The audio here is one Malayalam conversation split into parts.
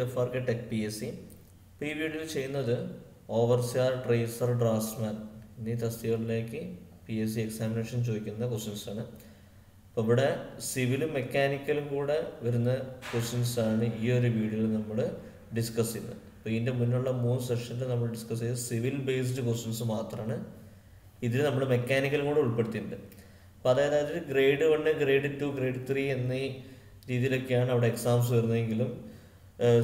To F R K tech P S C പ്രീവിയഡിൽ ചെയ്യുന്നത് ഓവർസിയർ ട്രേസർ ഡ്രാഫ്റ്റ്സ്മാൻ എന്നീ തസ്തികളിലേക്ക് പി എസ് സി എക്സാമിനേഷൻ ചോദിക്കുന്ന ക്വസ്റ്റ്യൻസ് ആണ്. അപ്പോൾ ഇവിടെ സിവിലും മെക്കാനിക്കലും കൂടെ വരുന്ന ക്വസ്റ്റ്യൻസ് ആണ് ഈ ഒരു വീഡിയോയിൽ നമ്മൾ ഡിസ്കസ് ചെയ്യുന്നത്. അപ്പോൾ ഇതിന്റെ മുന്നുള്ള മൂന്ന് സെഷനിൽ നമ്മൾ ഡിസ്കസ് ചെയ്ത സിവിൽ ബേസ്ഡ് ക്വസ്റ്റ്യൻസ് മാത്രമാണ് ഇതിൽ നമ്മൾ മെക്കാനിക്കലും കൂടെ ഉൾപ്പെടുത്തിയിട്ടുണ്ട്. അപ്പോൾ അതായത് അതിൽ grade one grade two grade three എന്നീ രീതിയിലൊക്കെയാണ് അവിടെ എക്സാംസ് വരുന്നതെങ്കിലും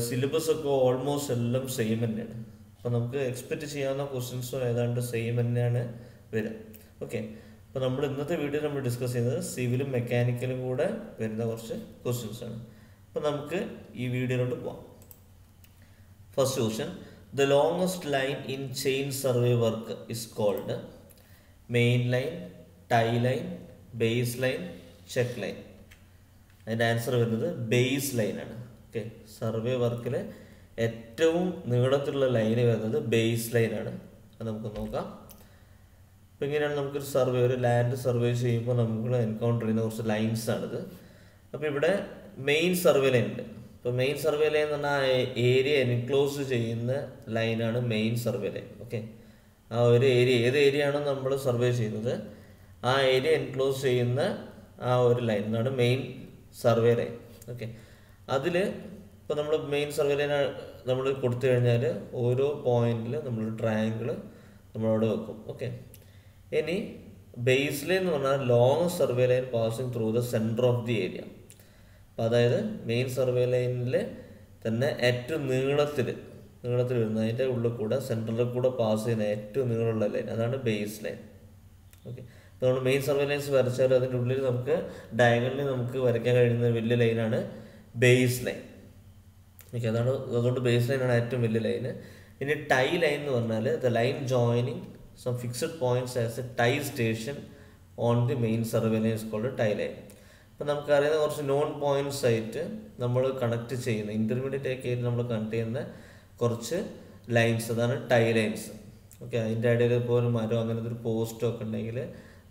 സിലബസ് ഒക്കെ ഓൾമോസ്റ്റ് എല്ലാം സെയിം തന്നെയാണ്. അപ്പോൾ നമുക്ക് എക്സ്പെക്റ്റ് ചെയ്യാവുന്ന ക്വസ്റ്റ്യൻസും ഏതാണ്ട് സെയിം തന്നെയാണ് വരിക ഓക്കെ അപ്പോൾ നമ്മൾ ഇന്നത്തെ വീഡിയോ നമ്മൾ ഡിസ്കസ് ചെയ്യുന്നത് സിവിലും മെക്കാനിക്കലും കൂടെ വരുന്ന കുറച്ച് ക്വസ്റ്റ്യൻസ് ആണ്. അപ്പോൾ നമുക്ക് ഈ വീഡിയോയിലോട്ട് പോവാം. First question the longest line in chain survey work is called main line tie line base line check line അതിന്റെ ആൻസർ വരുന്നത് ബേസ് ലൈനാണ് ഓക്കെ സർവേ വർക്കിലെ ഏറ്റവും നീളത്തിലുള്ള ലൈന് വരുന്നത് ബേസ് ലൈനാണ് അത് നമുക്ക് നോക്കാം. അപ്പോൾ ഇങ്ങനെയാണ് നമുക്കൊരു സർവേ ഒരു ലാൻഡ് സർവേ ചെയ്യുമ്പോൾ നമ്മൾ എൻകൗണ്ടർ ചെയ്യുന്ന കുറച്ച് ലൈൻസ് ആണിത്. അപ്പോൾ ഇവിടെ മെയിൻ സർവേ ലൈൻ ഉണ്ട്. അപ്പോൾ മെയിൻ സർവേ ലൈൻ എന്ന് പറഞ്ഞാൽ ഏരിയ എൻക്ലോസ് ചെയ്യുന്ന ലൈനാണ് മെയിൻ സർവേ ലൈൻ ഓക്കെ ആ ഒരു ഏരിയ ഏത് ഏരിയ ആണോ നമ്മൾ സർവേ ചെയ്യുന്നത് ആ ഏരിയ എൻക്ലോസ് ചെയ്യുന്ന ആ ഒരു ലൈൻ എന്നാണ് മെയിൻ സർവേ ലൈൻ ഓക്കെ അതിൽ ഇപ്പോൾ നമ്മൾ മെയിൻ സർവേലിന് നമ്മൾ കൊടുത്തു കഴിഞ്ഞാൽ ഓരോ പോയിന്റിൽ നമ്മൾ ട്രയാങ്കിൾ നമ്മളവിടെ വെക്കും. ഓക്കെ ഇനി ബേസ് ലൈൻ എന്ന് പറഞ്ഞാൽ long survey line passing through the centre of the area അപ്പോൾ അതായത് മെയിൻ സർവേ ലൈനിൽ തന്നെ ഏറ്റവും നീളത്തിൽ നീളത്തിൽ വരുന്ന അതിന്റെ ഉള്ളിൽ കൂടെ സെന്ററിൽ കൂടെ പാസ് ചെയ്യുന്ന ഏറ്റവും നീളമുള്ള ലൈൻ അതാണ് ബേസ് ലൈൻ ഓക്കെ നമ്മൾ മെയിൻ സർവേ ലൈൻസ് വരച്ചാൽ അതിന്റെ ഉള്ളിൽ നമുക്ക് ഡയഗണലി നമുക്ക് വരയ്ക്കാൻ കഴിയുന്ന വലിയ ലൈനാണ് ബേസ് ലൈൻ ഓക്കെ അതാണ് അതുകൊണ്ട് ബേസ് ലൈനാണ് ഏറ്റവും വലിയ ലൈൻ ഇനി ടൈ ലൈൻ എന്ന് പറഞ്ഞാൽ the line joining some fixed points as a tie station on the main survey line is called tie line അപ്പോൾ നമുക്കറിയുന്ന കുറച്ച് നോൺ പോയിന്റ്സ് ആയിട്ട് നമ്മൾ കണക്ട് ചെയ്യുന്ന ഇന്റർമീഡിയറ്റ് ഒക്കെ ആയിട്ട് നമ്മൾ കണക്ട് ചെയ്യുന്ന കുറച്ച് ലൈൻസ് അതാണ് ടൈ ലൈൻസ് ഓക്കെ അതിന്റെ ഇടയിൽ ഇപ്പോൾ ഒരു മരം അങ്ങനത്തെ ഒരു പോസ്റ്റോ ഒക്കെ ഉണ്ടെങ്കിൽ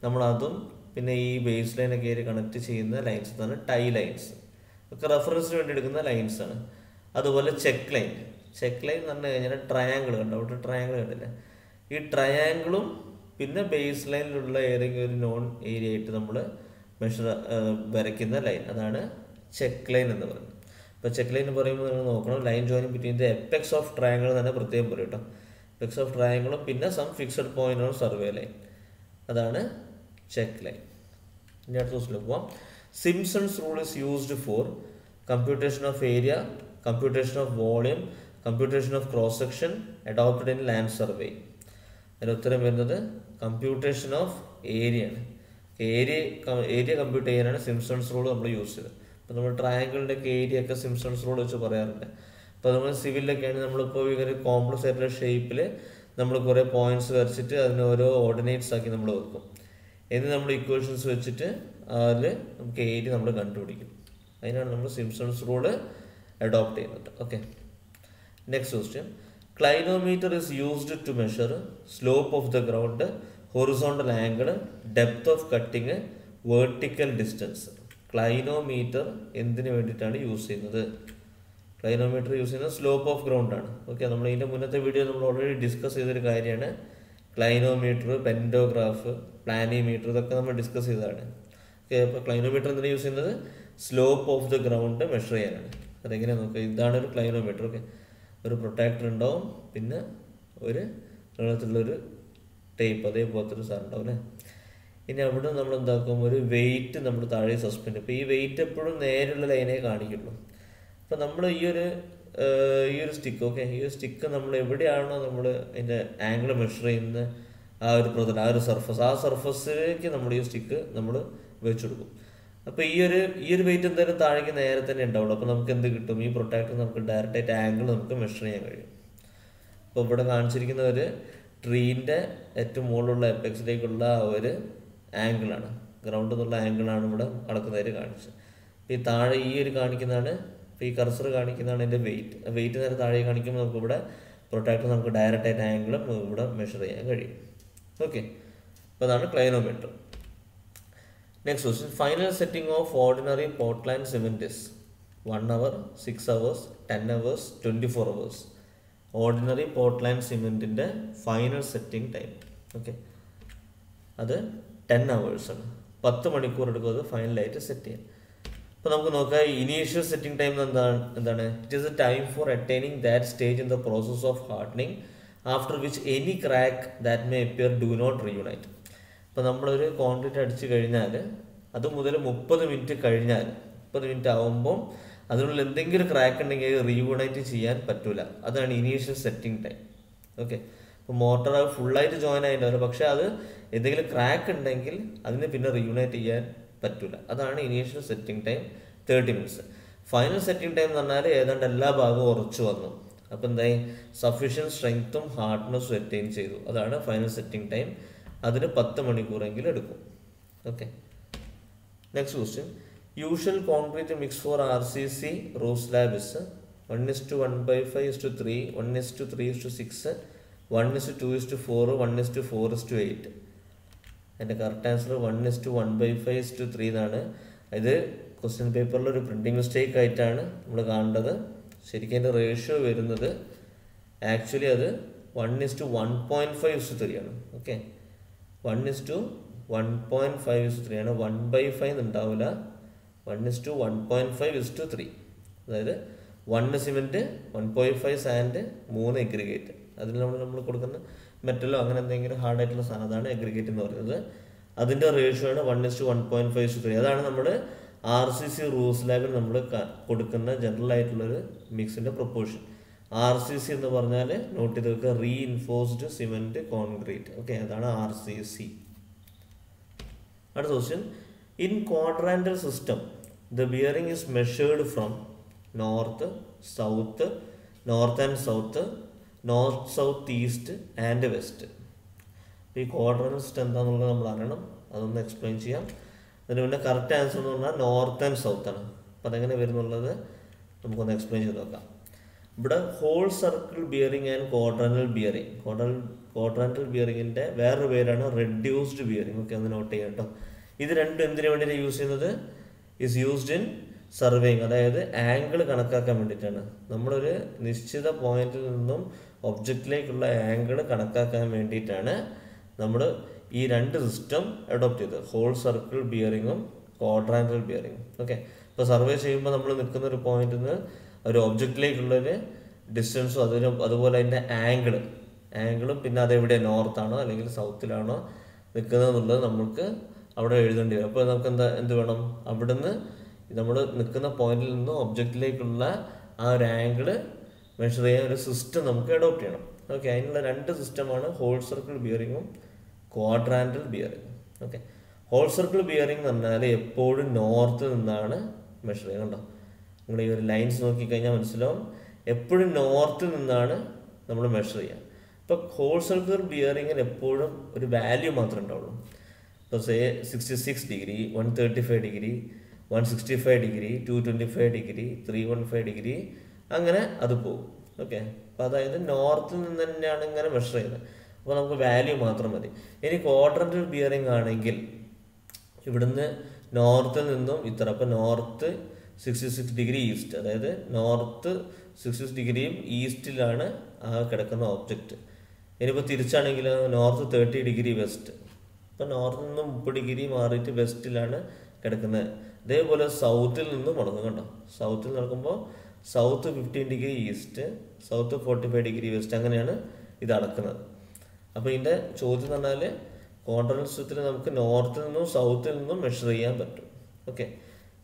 നമ്മളതും പിന്നെ ഈ ബേസ് ലൈനൊക്കെ ആയിട്ട് കണക്ട് ചെയ്യുന്ന ലൈൻസ് അതാണ് ടൈ ലൈൻസ് ഒക്കെ റെഫറൻസിന് വേണ്ടി എടുക്കുന്ന ലൈൻസ് ആണ്. അതുപോലെ ചെക്ക് ലൈൻ ചെക്ക് ലൈൻ എന്ന് പറഞ്ഞു കഴിഞ്ഞാൽ ട്രയാങ്കിൾ കണ്ടോ? അവിടെ ട്രയാങ്കിൾ കണ്ടില്ല? ഈ ട്രയാങ്കിളും പിന്നെ ബേസ് ലൈനിലുള്ള ഏതെങ്കിലും ഒരു നോൺ ഏരിയ ആയിട്ട് നമ്മൾ മെഷർ വരയ്ക്കുന്ന ലൈൻ അതാണ് ചെക്ക് ലൈൻ എന്ന് പറയുന്നത്. ഇപ്പോൾ ചെക്ക് ലൈൻ പറയുമ്പോൾ നിങ്ങൾ നോക്കണം. Line join between the apex of triangle തന്നെ പ്രത്യേകം പറയും കേട്ടോ. എപ്പെക്സ് ഓഫ് ട്രയാങ്കിളും പിന്നെ some fixed point on survey line അതാണ് ചെക്ക് ലൈൻ ഇനി അടുത്ത ദിവസത്തിൽ പോവാം. Simpson's rule is used for computation of area computation of volume computation of cross section adopted in land survey അതിന് ഉത്തരം വരുന്നത് കമ്പ്യൂട്ടേഷൻ ഓഫ് ഏരിയ ആണ്. ഏരിയ ഏരിയ കമ്പ്യൂട്ട് ചെയ്യാനാണ് സിംസൺസ് റൂൾ നമ്മൾ യൂസ് ചെയ്തത്. അപ്പോൾ നമ്മൾ ട്രയാങ്കിളിന്റെ ഒക്കെ ഏരിയ ഒക്കെ സിംസൺസ് റൂൾ വെച്ച് പറയാറുണ്ട്. അപ്പോൾ നമ്മൾ സിവിലൊക്കെയാണ് നമ്മളിപ്പോൾ ഇങ്ങനെ കോംപ്ലക്സ് ആയിട്ടുള്ള ഷേപ്പിൽ നമ്മൾ കുറേ പോയിന്റ്സ് വരച്ചിട്ട് അതിനെ ഓരോ ഓർഡിനേറ്റ്സ് ആക്കി നമ്മൾ വെക്കും. എന്നിട്ട് നമ്മൾ ഇക്വേഷൻസ് വെച്ചിട്ട് അതിൽ നമുക്ക് ഏരിയ നമ്മൾ കണ്ടുപിടിക്കും. അതിനാണ് നമ്മൾ സിംസൺസ് റൂൾ അഡോപ്റ്റ് ചെയ്യുന്നത്. Okay next question clinometer is used to measure slope of the ground horizontal angle depth of cutting vertical distance clinometer എന്തിനു വേണ്ടിയിട്ടാണ് യൂസ് ചെയ്യുന്നത്? ക്ലൈനോമീറ്റർ യൂസ് ചെയ്യുന്നത് സ്ലോപ്പ് ഓഫ് ഗ്രൗണ്ട് ആണ്. ഓക്കെ നമ്മൾ ഇതിന്റെ മുന്നത്തെ വീഡിയോ നമ്മൾ ഓൾറെഡി ഡിസ്കസ് ചെയ്തൊരു കാര്യമാണ്. ക്ലൈനോമീറ്റർ പെൻഡോഗ്രാഫ് പ്ലാനിമീറ്റർ ഇതൊക്കെ നമ്മൾ ഡിസ്കസ് ചെയ്തതാണ്. ഓക്കെ അപ്പോൾ ക്ലൈനോമീറ്റർ എന്തിനാണ് യൂസ് ചെയ്യുന്നത്? Slope of the ground measure ചെയ്യാനാണ്. അതെങ്ങനെയാണ് നോക്കുക? ഇതാണ് ഒരു ക്ലൈനോമീറ്റർ ഓക്കെ. ഒരു പ്രൊട്ടാക്ടർ ഉണ്ടാവും പിന്നെ ഒരു നീളത്തിലുള്ളൊരു ടേപ്പ് അതേപോലത്തെ ഒരു സാധനം ഉണ്ടാവും അല്ലേ? ഇനി അവിടെ നമ്മൾ എന്താക്കും? ഒരു വെയിറ്റ് നമ്മൾ താഴെ സസ്പെൻഡ് ഇപ്പോൾ ഈ വെയിറ്റ് എപ്പോഴും നേരെയുള്ള ലൈനേ കാണിക്കുള്ളൂ. അപ്പോൾ നമ്മൾ ഈ ഒരു ഈ ഒരു സ്റ്റിക്ക് ഓക്കെ ഈ ഒരു സ്റ്റിക്ക് നമ്മൾ എവിടെയാണോ നമ്മൾ അതിന്റെ ആംഗിൾ മെഷർ ചെയ്യുന്ന ആ ഒരു പ്രതലം ആ ഒരു സർഫസ് ആ സർഫസിലേക്ക് നമ്മൾ ഈ സ്റ്റിക്ക് നമ്മൾ വെച്ചെടുക്കും. അപ്പോൾ ഈ ഒരു ഈ ഒരു വെയിറ്റ് എന്തായാലും താഴേക്ക് നേരെ തന്നെ ഉണ്ടാവുള്ളൂ. അപ്പോൾ നമുക്ക് എന്ത് കിട്ടും? ഈ പ്രൊട്ടാക്ടർ നമുക്ക് ഡയറക്റ്റ് ആയിട്ട് ആംഗിൾ നമുക്ക് മെഷർ ചെയ്യാൻ കഴിയും. അപ്പോൾ ഇവിടെ കാണിച്ചിരിക്കുന്ന ഒരു ട്രീന്റെ ഏറ്റവും മുകളിലുള്ള എപ്പെക്സിലേക്കുള്ള ഒരു ആംഗിളാണ് ഗ്രൗണ്ട് എന്നുള്ള ആംഗിളാണ് ഇവിടെ അളക്കുന്നതായിട്ട് കാണിച്ചത്. ഈ താഴെ ഈ ഒരു കാണിക്കുന്നതാണ് ഈ കർസർ കാണിക്കുന്നതാണ് എന്റെ വെയിറ്റ് വെയിറ്റ് നേരെ താഴെ കാണിക്കുമ്പോൾ നമുക്ക് ഇവിടെ പ്രൊട്ടാക്ടർ നമുക്ക് ഡയറക്റ്റ് ആയിട്ട് ആംഗിളും ഇവിടെ മെഷർ ചെയ്യാൻ കഴിയും. ഓക്കെ അപ്പോൾ അതാണ് clinometer next question final setting of ordinary Portland cement is one hour six hours ten hours twenty four hours ordinary Portland സിമെന്റിന്റെ final setting time okay അത് ടെൻ ആണ്. പത്ത് മണിക്കൂർ എടുക്കും അത് ഫൈനലായിട്ട് സെറ്റ് ചെയ്യാൻ. അപ്പോൾ നമുക്ക് നോക്കാം ഇനീഷ്യൽ സെറ്റിംഗ് ടൈം എന്താണ് എന്താണ്? It is a time for attaining that stage in the process of hardening after which any crack that may appear do not reunite അപ്പോൾ നമ്മളൊരു കോൺക്രീറ്റ് അടിച്ചു കഴിഞ്ഞാൽ അത് മുതൽ മുപ്പത് മിനിറ്റ് കഴിഞ്ഞാൽ മുപ്പത് മിനിറ്റ് ആകുമ്പം അതിനുള്ളിൽ എന്തെങ്കിലും ക്രാക്ക് ഉണ്ടെങ്കിൽ അത് റീയൂണൈറ്റ് ചെയ്യാൻ പറ്റൂല. അതാണ് ഇനീഷ്യൽ സെറ്റിംഗ് ടൈം ഓക്കെ അപ്പോൾ മോട്ടർ അത് ഫുള്ളായിട്ട് ജോയിൻ ആയിട്ടുണ്ടാവില്ല പക്ഷേ അത് എന്തെങ്കിലും ക്രാക്ക് ഉണ്ടെങ്കിൽ അതിന് പിന്നെ റീയൂണൈറ്റ് ചെയ്യാൻ പറ്റൂല. അതാണ് initial setting time thirty minutes final setting time എന്ന് പറഞ്ഞാൽ ഏതാണ്ട് എല്ലാ ഭാഗവും ഉറച്ചു വന്നു. അപ്പോൾ എന്തായി? സഫീഷ്യൻ സ്ട്രെങ്ത്തും ഹാർഡ്നെസ്സും അറ്റൈൻ ചെയ്തു. അതാണ് ഫൈനൽ സെറ്റിംഗ് ടൈം അതിന് പത്ത് മണിക്കൂറെങ്കിലും എടുക്കും. Okay next question usual concrete mix for R C C roof slabs one is to one by five is to three one is to three is to six one is to is to four one is to four is to eight എന്റെ correct answer one is to one by five is to three എന്നാണ്. ഇത് ക്വസ്റ്റ്യൻ പേപ്പറിൽ ഒരു പ്രിന്റിംഗ് മിസ്റ്റേക്ക് ആയിട്ടാണ് നമ്മൾ കാണേണ്ടത്. ശരിക്കും അതിന്റെ റേഷ്യോ വരുന്നത് ആക്ച്വലി അത് one is to one point five is to ആണ്. Okay one is to one point five is to ആണ്. വൺ ബൈ ഫൈവ് ഉണ്ടാവില്ല. One is to one point five is to three അതായത് one cement one point five sand മൂന്ന് എഗ്രിഗേറ്റ് അതിൽ നമ്മൾ നമ്മൾ കൊടുക്കുന്ന മെറ്റലോ അങ്ങനെ എന്തെങ്കിലും ഹാർഡ് ആയിട്ടുള്ള സാധനം അതാണ് എഗ്രിഗേറ്റ് എന്ന് പറയുന്നത്. അതിന്റെ റേഷ്യോ ആണ് one is to one point five to three അതാണ് നമ്മൾ ആർ സി സി റൂസ് ലാബിൽ നമ്മൾ കൊടുക്കുന്ന ജനറൽ ആയിട്ടുള്ളൊരു മിക്സിന്റെ പ്രൊപ്പോർഷൻ ആർ സി സി എന്ന് പറഞ്ഞാൽ നോട്ട് ചെയ്ത് വെക്കുക reinforced cement concrete okay അതാണ് ആർ സി സി അടുത്ത question in quadrantal system the bearing is measured from north south north and south north south east and west ഈ ക്വാഡ്രാൻഡൽ സിസ്റ്റം എന്താണെന്നുള്ളത് നമ്മൾ അറിയണം. അതൊന്ന് എക്സ്പ്ലെയിൻ ചെയ്യാം. അതിന് പിന്നെ കറക്റ്റ് ആൻസർ എന്ന് പറഞ്ഞാൽ നോർത്ത് ആൻഡ് സൗത്ത് ആണ്. അപ്പോൾ അതെങ്ങനെ വരുന്നുള്ളത് നമുക്കൊന്ന് എക്സ്പ്ലെയിൻ ചെയ്ത് നോക്കാം. ഇവിടെ whole circle bearing and quadrantal bearing quadral quadrantal ബിയറിങ്ങിന്റെ വേറൊരു പേരാണ് റെഡ്യൂസ്ഡ് ബിയറിംഗ് ഓക്കെ ഒന്ന് നോട്ട് ചെയ്യാം കേട്ടോ. ഇത് രണ്ടും എന്തിനു വേണ്ടിയിട്ട് യൂസ് ചെയ്യുന്നത്? ഇസ് യൂസ്ഡ് ഇൻ സർവേയിങ് അതായത് ആംഗിൾ കണക്കാക്കാൻ വേണ്ടിയിട്ടാണ്. നമ്മളൊരു നിശ്ചിത പോയിന്റിൽ നിന്നും ഒബ്ജക്റ്റിലേക്കുള്ള ആംഗിൾ കണക്കാക്കാൻ വേണ്ടിയിട്ടാണ് നമ്മൾ ഈ രണ്ട് സിസ്റ്റം അഡോപ്റ്റ് ചെയ്തത്. ഹോൾ സർക്കിൾ ബിയറിങ്ങും ക്വാഡ്രാങ്കിൾ ബിയറിങ്ങും ഓക്കെ ഇപ്പോൾ സർവേ ചെയ്യുമ്പോൾ നമ്മൾ നിൽക്കുന്ന ഒരു പോയിന്റിൽ നിന്ന് ഒരു ഒബ്ജക്റ്റിലേക്കുള്ളൊരു ഡിസ്റ്റൻസും അതിന് അതുപോലെ അതിന്റെ ആംഗിൾ ആംഗിളും പിന്നെ അതെവിടെ നോർത്താണോ അല്ലെങ്കിൽ സൗത്തിലാണോ നിൽക്കുന്നത് എന്നുള്ളത് നമുക്ക് അവിടെ എഴുതേണ്ടി വരും. അപ്പോൾ നമുക്ക് എന്താ എന്ത് വേണം? അവിടുന്ന് നമ്മൾ നിൽക്കുന്ന പോയിന്റിൽ നിന്ന് ഒബ്ജക്റ്റിലേക്കുള്ള ആ ഒരു ആംഗിൾ ചെയ്യാൻ ഒരു സിസ്റ്റം നമുക്ക് അഡോപ്റ്റ് ചെയ്യണം. ഓക്കെ അതിനുള്ള രണ്ട് സിസ്റ്റമാണ് ഹോൾ സർക്കിൾ ബിയറിങ്ങും ക്വാഡ്രാൻഡൽ ബിയറിങ്ങും ഓക്കെ ഹോൾ സർക്കിൾ ബിയറിംഗ് എന്ന് പറഞ്ഞാൽ എപ്പോഴും നോർത്ത് നിന്നാണ് മെഷർ ചെയ്യുന്നത് കണ്ടോ? നിങ്ങൾ ഈ ഒരു ലൈൻസ് നോക്കിക്കഴിഞ്ഞാൽ മനസ്സിലാവും. എപ്പോഴും നോർത്ത് നിന്നാണ് നമ്മൾ മെഷർ ചെയ്യുക. അപ്പോൾ ഹോൾ സർക്കിൾ ബിയറിങ്ങിന് എപ്പോഴും ഒരു വാല്യൂ മാത്രമേ ഉണ്ടാവുള്ളൂ. ഇപ്പോൾ say sixty six degree one thirty five degree one sixty five degree two twenty five degree three one five degree അങ്ങനെ അത് പോകും. ഓക്കെ അപ്പോൾ അതായത് നോർത്തിൽ നിന്ന് തന്നെയാണ് ഇങ്ങനെ മെഷർ ചെയ്യുന്നത്. അപ്പോൾ നമുക്ക് വാല്യൂ മാത്രം മതി. ഇനി ക്വാഡ്രന്റൽ ബിയറിംഗ് ആണെങ്കിൽ ഇവിടുന്ന് നോർത്തിൽ നിന്നും ഇത്ര അപ്പോൾ north sixty six degree east അതായത് നോർത്ത് സിക്സ്റ്റി സിക്സ് ഡിഗ്രിയും ഈസ്റ്റിലാണ് ആ കിടക്കുന്ന ഓബ്ജക്റ്റ് ഇനിയിപ്പോൾ തിരിച്ചാണെങ്കിൽ നോർത്ത് തേർട്ടി ഡിഗ്രി വെസ്റ്റ് അപ്പോൾ നോർത്തിൽ നിന്ന് മുപ്പത് ഡിഗ്രി മാറിയിട്ട് വെസ്റ്റിലാണ് കിടക്കുന്നത്. അതേപോലെ സൗത്തിൽ നിന്നും മുടങ്ങും കണ്ടോ സൗത്തിൽ നടക്കുമ്പോൾ south fifteen degree east south forty five degree west അങ്ങനെയാണ് ഇത് അളക്കുന്നത്. അപ്പോൾ ഇതിന്റെ ചോദ്യം എന്ന് പറഞ്ഞാൽ കോൺട്രൽ സിസ്റ്റത്തിൽ നമുക്ക് നോർത്തിൽ നിന്നും സൗത്തിൽ നിന്നും മെഷർ ചെയ്യാൻ പറ്റും. ഓക്കെ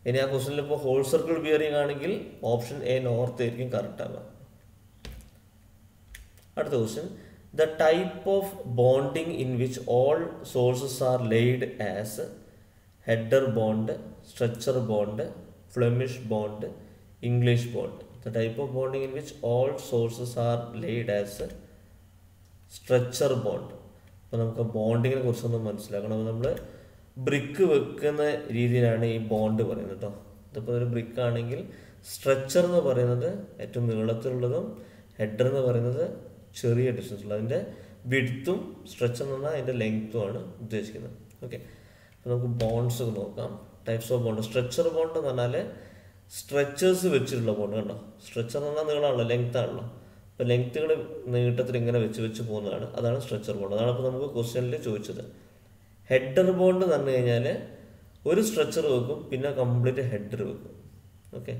ഇനി ആ ക്വസ്റ്റനിൽ ഇപ്പോൾ ഹോൾ സർക്കിൾ ബിയറിംഗ് ആണെങ്കിൽ ഓപ്ഷൻ എ നോർത്ത് ആയിരിക്കും കറക്റ്റ് ആവുക. അടുത്ത question the type of bonding in which all courses are laid as header bond stretcher bond Flemish bond English bond the type of in in which all courses are as as stretcher bond അപ്പോൾ നമുക്ക് ബോണ്ടിങ്ങിനെ കുറിച്ചൊന്ന് മനസ്സിലാക്കണം. അപ്പോൾ നമ്മൾ ബ്രിക്ക് വെക്കുന്ന രീതിയിലാണ് ഈ ബോണ്ട് പറയുന്നത് കേട്ടോ ഇതിപ്പോൾ ഒരു ബ്രിക്ക് ആണെങ്കിൽ സ്ട്രക്ചർ എന്ന് പറയുന്നത് ഏറ്റവും നീളത്തിലുള്ളതും ഹെഡർ എന്ന് പറയുന്നത് ചെറിയ ഡിസ്റ്റൻസ് ഉള്ളത് അതിന്റെ വിഡ്ത്തും സ്ട്രെച്ചർ എന്ന് പറഞ്ഞാൽ അതിന്റെ ലെങ്ത്തും ആണ് ഉദ്ദേശിക്കുന്നത്. ഓക്കെ അപ്പോൾ നമുക്ക് ബോണ്ട്സ് നോക്കാം. Types of bond structure bond എന്ന് പറഞ്ഞാൽ സ്ട്രെച്ചേഴ്സ് വെച്ചിട്ടുള്ള ബോണ്ട് കണ്ടോ? സ്ട്രെച്ചർ എന്ന് പറഞ്ഞാൽ നീളമാണല്ലോ ലെങ്ത് ആണല്ലോ. അപ്പോൾ ലെങ്ത്തുകൾ നീട്ടത്തിൽ ഇങ്ങനെ വെച്ച് വെച്ച് പോകുന്നതാണ്. അതാണ് സ്ട്രെച്ചർ ബോണ്ട് അതാണ് ഇപ്പൊ നമുക്ക് ക്വസ്റ്റ്യനിൽ ചോദിച്ചത്. ഹെഡർ ബോണ്ട് എന്ന് കഴിഞ്ഞാൽ ഒരു സ്ട്രെച്ചർ വെക്കും പിന്നെ കംപ്ലീറ്റ് ഹെഡർ വെക്കും. ഓക്കെ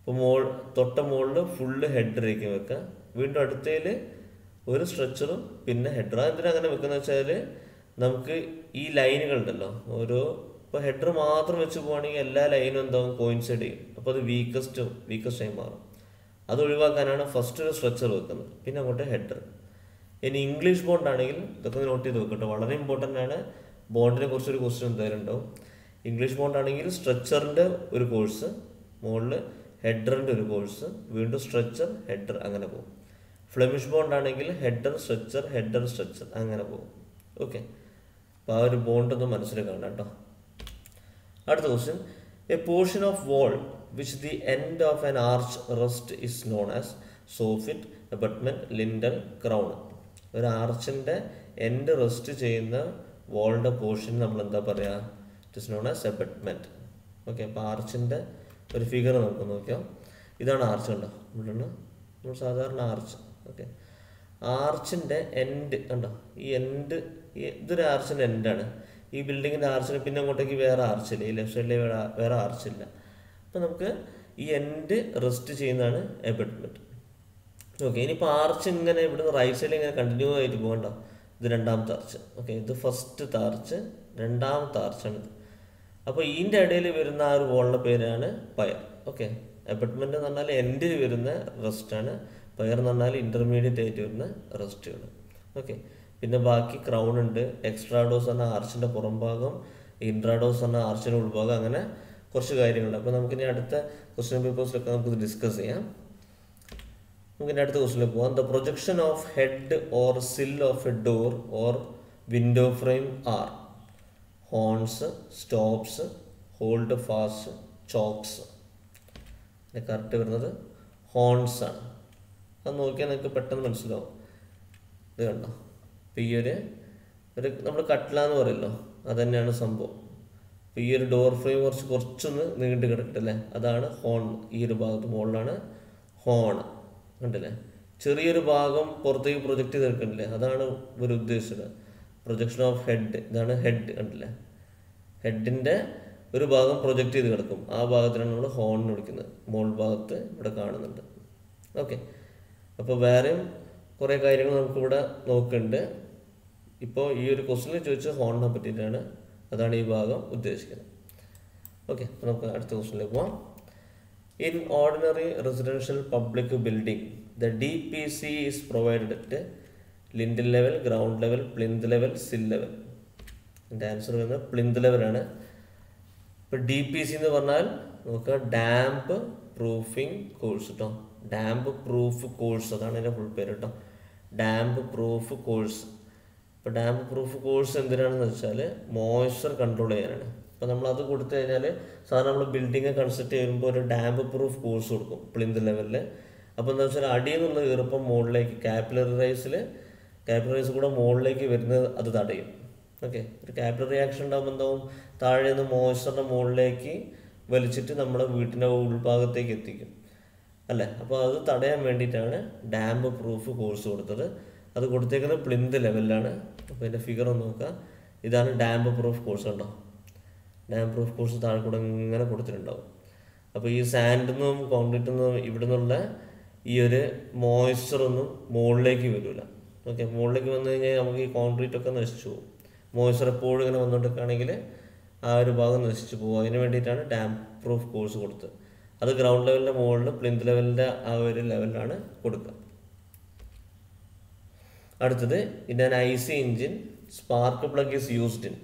അപ്പോൾ മോൾ തൊട്ട മുകളിൽ ഫുള്ള് ഹെഡറേക്കും വെക്കുക. വീണ്ടും അടുത്തതിൽ ഒരു സ്ട്രെച്ചറും പിന്നെ ഹെഡർ എന്തിനാ അങ്ങനെ വെക്കുന്നത് വെച്ചാൽ നമുക്ക് ഈ ലൈനുകൾ ഉണ്ടല്ലോ ഓരോ ഇപ്പോൾ ഹെഡർ മാത്രം വെച്ച് പോവുകയാണെങ്കിൽ എല്ലാ ലൈനും എന്താവും? കോയിൻസൈഡ് ചെയ്യും. അപ്പോൾ അത് വീക്കസ്റ്റ് വീക്കസ്റ്റ് ആയി മാറും. അത് ഒഴിവാക്കാനാണ് ഫസ്റ്റ് ഒരു സ്ട്രക്ചർ വെക്കുന്നത്. പിന്നെ അങ്ങോട്ട് ഹെഡർ ഇനി ഇംഗ്ലീഷ് ബോണ്ട് ആണെങ്കിൽ ഇതൊക്കെ നോട്ട് ചെയ്ത് വെക്കട്ടെ. വളരെ ഇമ്പോർട്ടന്റ് ആണ്. ബോണ്ടിനെ കുറിച്ച് ഒരു ക്വസ്റ്റ്യൻ എന്തായാലും ഉണ്ടാവും. ഇംഗ്ലീഷ് ബോണ്ട് ആണെങ്കിൽ സ്ട്രക്ചറിന്റെ ഒരു കോഴ്സ് മുകളിൽ ഹെഡറിന്റെ ഒരു കോഴ്സ് വീണ്ടും സ്ട്രക്ചർ ഹെഡർ അങ്ങനെ പോകും. ഫ്ലെമിഷ് ബോണ്ട് ആണെങ്കിൽ ഹെഡർ സ്ട്രക്ചർ ഹെഡർ സ്ട്രക്ചർ അങ്ങനെ പോകും. ഓക്കെ അപ്പോൾ ആ ഒരു ബോണ്ട് ഒന്ന് മനസ്സിൽ കാണാം കേട്ടോ അടുത്ത question a portion of wall which the end of an arch rest is known as soffit abutment lintel crown ഒരു ആർച്ചിന്റെ എൻഡ് റെസ്റ്റ് ചെയ്യുന്ന വോളിന്റെ പോർഷൻ നമ്മൾ എന്താ പറയുക it is known as abutment okay അപ്പോൾ ആർച്ചിന്റെ ഒരു ഫിഗർ നമുക്ക് നോക്കാം. ഇതാണ് ആർച്ച് കണ്ടോ? ഇവിടെയാണ് നമ്മൾ സാധാരണ ആർച്ച് ഓക്കെ ആർച്ചിന്റെ എൻഡ് കണ്ടോ? ഈ എൻഡ് ഇതൊരു ആർച്ചിന്റെ എൻഡാണ് ഈ ബിൽഡിങ്ങിന്റെ ആർച്ചിന് പിന്നെ അങ്ങോട്ടേക്ക് വേറെ ആർച്ചില്ല ഈ ലെഫ്റ്റ് സൈഡിൽ വേറെ വേറെ ആർച്ചില്ല അപ്പോൾ നമുക്ക് ഈ എൻഡ് റെസ്റ്റ് ചെയ്യുന്നതാണ് എബട്ട്മെന്റ് ഓക്കെ ഇനിയിപ്പോൾ ആർച്ച് ഇങ്ങനെ ഇവിടുന്ന് റൈറ്റ് സൈഡിൽ ഇങ്ങനെ കണ്ടിന്യൂ ആയിട്ട് പോകണ്ട. ഇത് രണ്ടാമത്തെ ആർച്ച് ഓക്കെ ഇത് ഫസ്റ്റ് താർച്ച് രണ്ടാമത്തെ ആർച്ചാണിത് അപ്പോൾ ഇതിന്റെ ഇടയിൽ വരുന്ന ആ ഒരു വോളിന്റെ പേരാണ് പയർ. ഓക്കെ എബട്ട്മെന്റ് എന്ന് പറഞ്ഞാൽ എൻഡിൽ വരുന്ന റെസ്റ്റാണ് പയർ എന്ന് പറഞ്ഞാൽ ഇന്റർമീഡിയറ്റ് ആയിട്ട് വരുന്ന റെസ്റ്റുകൾ ഓക്കെ പിന്നെ ബാക്കി ക്രൗൺ ഉണ്ട്. എക്സ്ട്രാ ഡോസ് എന്ന ആർച്ചിന്റെ പുറംഭാഗം ഇൻട്രാഡോസ് എന്ന ആർച്ചിന്റെ ഉൾഭാഗം അങ്ങനെ കുറച്ച് കാര്യങ്ങളുണ്ട്. അപ്പോൾ നമുക്കിനി അടുത്ത ക്വസ്റ്റ്യൻ പേപ്പേഴ്സിലൊക്കെ നമുക്ക് ഡിസ്കസ് ചെയ്യാം. നമുക്കിനി അടുത്ത ക്വസ്റ്റിനിൽ പോകാം the projection of head or sill of a door or window frame are horns stops holdfast chocks correct വരുന്നത് ഹോൺസ് ആണ്. അത് നോക്കിയാൽ നിങ്ങൾക്ക് പെട്ടെന്ന് മനസ്സിലാവും. ഇത് കണ്ടോ? അപ്പോൾ ഈ ഒരു ഒരു നമ്മൾ കട്ട്ല എന്ന് പറയുമല്ലോ അത് തന്നെയാണ് സംഭവം. അപ്പോൾ ഈ ഒരു ഡോർ ഫ്രെയിം കുറച്ച് കുറച്ചൊന്ന് നീണ്ടു കിടക്കട്ടല്ലേ അതാണ് ഹോൺ ഈ ഒരു ഭാഗത്ത് മുകളിലാണ് ഹോൺ കണ്ടില്ലേ? ചെറിയൊരു ഭാഗം പുറത്തേക്ക് പ്രൊജക്റ്റ് ചെയ്ത് എടുക്കണില്ലേ അതാണ് ഒരു ഉദ്ദേശിച്ചത്. പ്രൊജക്ഷൻ ഓഫ് ഹെഡ് ഇതാണ് ഹെഡ് കണ്ടില്ലേ? ഹെഡിന്റെ ഒരു ഭാഗം പ്രൊജക്റ്റ് ചെയ്ത് കിടക്കും. ആ ഭാഗത്തിനാണ് നമ്മൾ ഹോൺ വിളിക്കുന്നത്. മോൾ ഭാഗത്ത് ഇവിടെ കാണുന്നുണ്ട്. ഓക്കെ അപ്പോൾ വേറെയും കുറേ കാര്യങ്ങൾ നമുക്കിവിടെ നോക്കുന്നുണ്ട് ഇപ്പോൾ ഈ ഒരു ക്വസ്റ്റിനിൽ ചോദിച്ചത് ഹോണിനെ പറ്റിയിട്ടാണ്. അതാണ് ഈ ഭാഗം ഉദ്ദേശിക്കുന്നത്. ഓക്കെ നമുക്ക് അടുത്ത ക്വസ്റ്റിനിലേക്ക് പോവാം. In ordinary residential public building the D P C is provided at lintel level ground level plinth level sill level എന്റെ ആൻസർ വരുന്നത് പ്ലിന്ത് ലെവലാണ് ഇപ്പോൾ ഡി പി സി എന്ന് പറഞ്ഞാൽ നമുക്ക് ഡാംപ് പ്രൂഫിംഗ് കോഴ്സ് കേട്ടോ ഡാംപ് പ്രൂഫ് കോഴ്സ് അതാണ് എന്റെ ഫുൾ പേര് കേട്ടോ ഡാംപ് പ്രൂഫ് കോഴ്സ് ഇപ്പോൾ ഡാം പ്രൂഫ് കോഴ്സ് എന്തിനാണെന്ന് വെച്ചാൽ മോയ്സ്ചർ കൺട്രോൾ ചെയ്യാനാണ്. അപ്പോൾ നമ്മൾ അത് കൊടുത്തു കഴിഞ്ഞാൽ സാധാരണ നമ്മൾ ബിൽഡിംഗ് കൺസ്ട്രക്ട് ചെയ്യുമ്പോൾ ഒരു ഡാം പ്രൂഫ് കോഴ്സ് കൊടുക്കും പ്ലിന്ത് ലെവലിൽ അപ്പോൾ എന്താ വെച്ചാൽ അടിയിൽ നിന്നുള്ള ഈർപ്പം മുകളിലേക്ക് കാപ്പിലറി റൈസിൽ കാപ്പിലറി റൈസ് കൂടെ മുകളിലേക്ക് വരുന്നത് അത് തടയും. ഓക്കെ ഒരു കാപ്പിലറി റിയാക്ഷൻ ഉണ്ടാകുമ്പോൾ എന്താവും? താഴെ നിന്ന് മോയ്സ്ചറിന്റെ മുകളിലേക്ക് വലിച്ചിട്ട് നമ്മുടെ വീട്ടിന്റെ ഉൾഭാഗത്തേക്ക് എത്തിക്കും. അല്ലേ? അപ്പോൾ അത് തടയാൻ വേണ്ടിയിട്ടാണ് ഡാമ്പ് പ്രൂഫ് കോഴ്സ് കൊടുത്തത്. അത് കൊടുത്തേക്കുന്നത് പ്ലിന്ത് ലെവലിലാണ് അപ്പോൾ ഇതിന്റെ ഫിഗർ ഒന്ന് നോക്കുക ഇതാണ് ഡാമ്പ് പ്രൂഫ് കോഴ്സ് ഉണ്ടോ ഡാം പ്രൂഫ് കോഴ്സ് താഴെ കൂടെ ഇങ്ങനെ കൊടുത്തിട്ടുണ്ടാവും. അപ്പോൾ ഈ സാൻഡിൽ നിന്നും കോൺക്രീറ്റിൽ നിന്നും ഇവിടെ നിന്നുള്ള ഈ ഒരു മോയ്സ്ചറൊന്നും മുകളിലേക്ക് വരില്ല ഓക്കെ മുകളിലേക്ക് വന്നു കഴിഞ്ഞാൽ നമുക്ക് ഈ കോൺക്രീറ്റ് ഒക്കെ നശിച്ചു പോകും. മോയ്സ്ചർ എപ്പോഴും ഇങ്ങനെ വന്നിട്ടൊക്കെയാണെങ്കിൽ ആ ഒരു ഭാഗം നശിച്ചു പോകും. അതിന് വേണ്ടിയിട്ടാണ് ഡാം പ്രൂഫ് കോഴ്സ് കൊടുത്തത്. അത് ഗ്രൗണ്ട് ലെവലിന്റെ മുകളിൽ പ്ലിന്ത് ലെവലിന്റെ ആ ഒരു ലെവലിലാണ് കൊടുക്കുക. അടുത്തത് in an I C engine spark plug is used in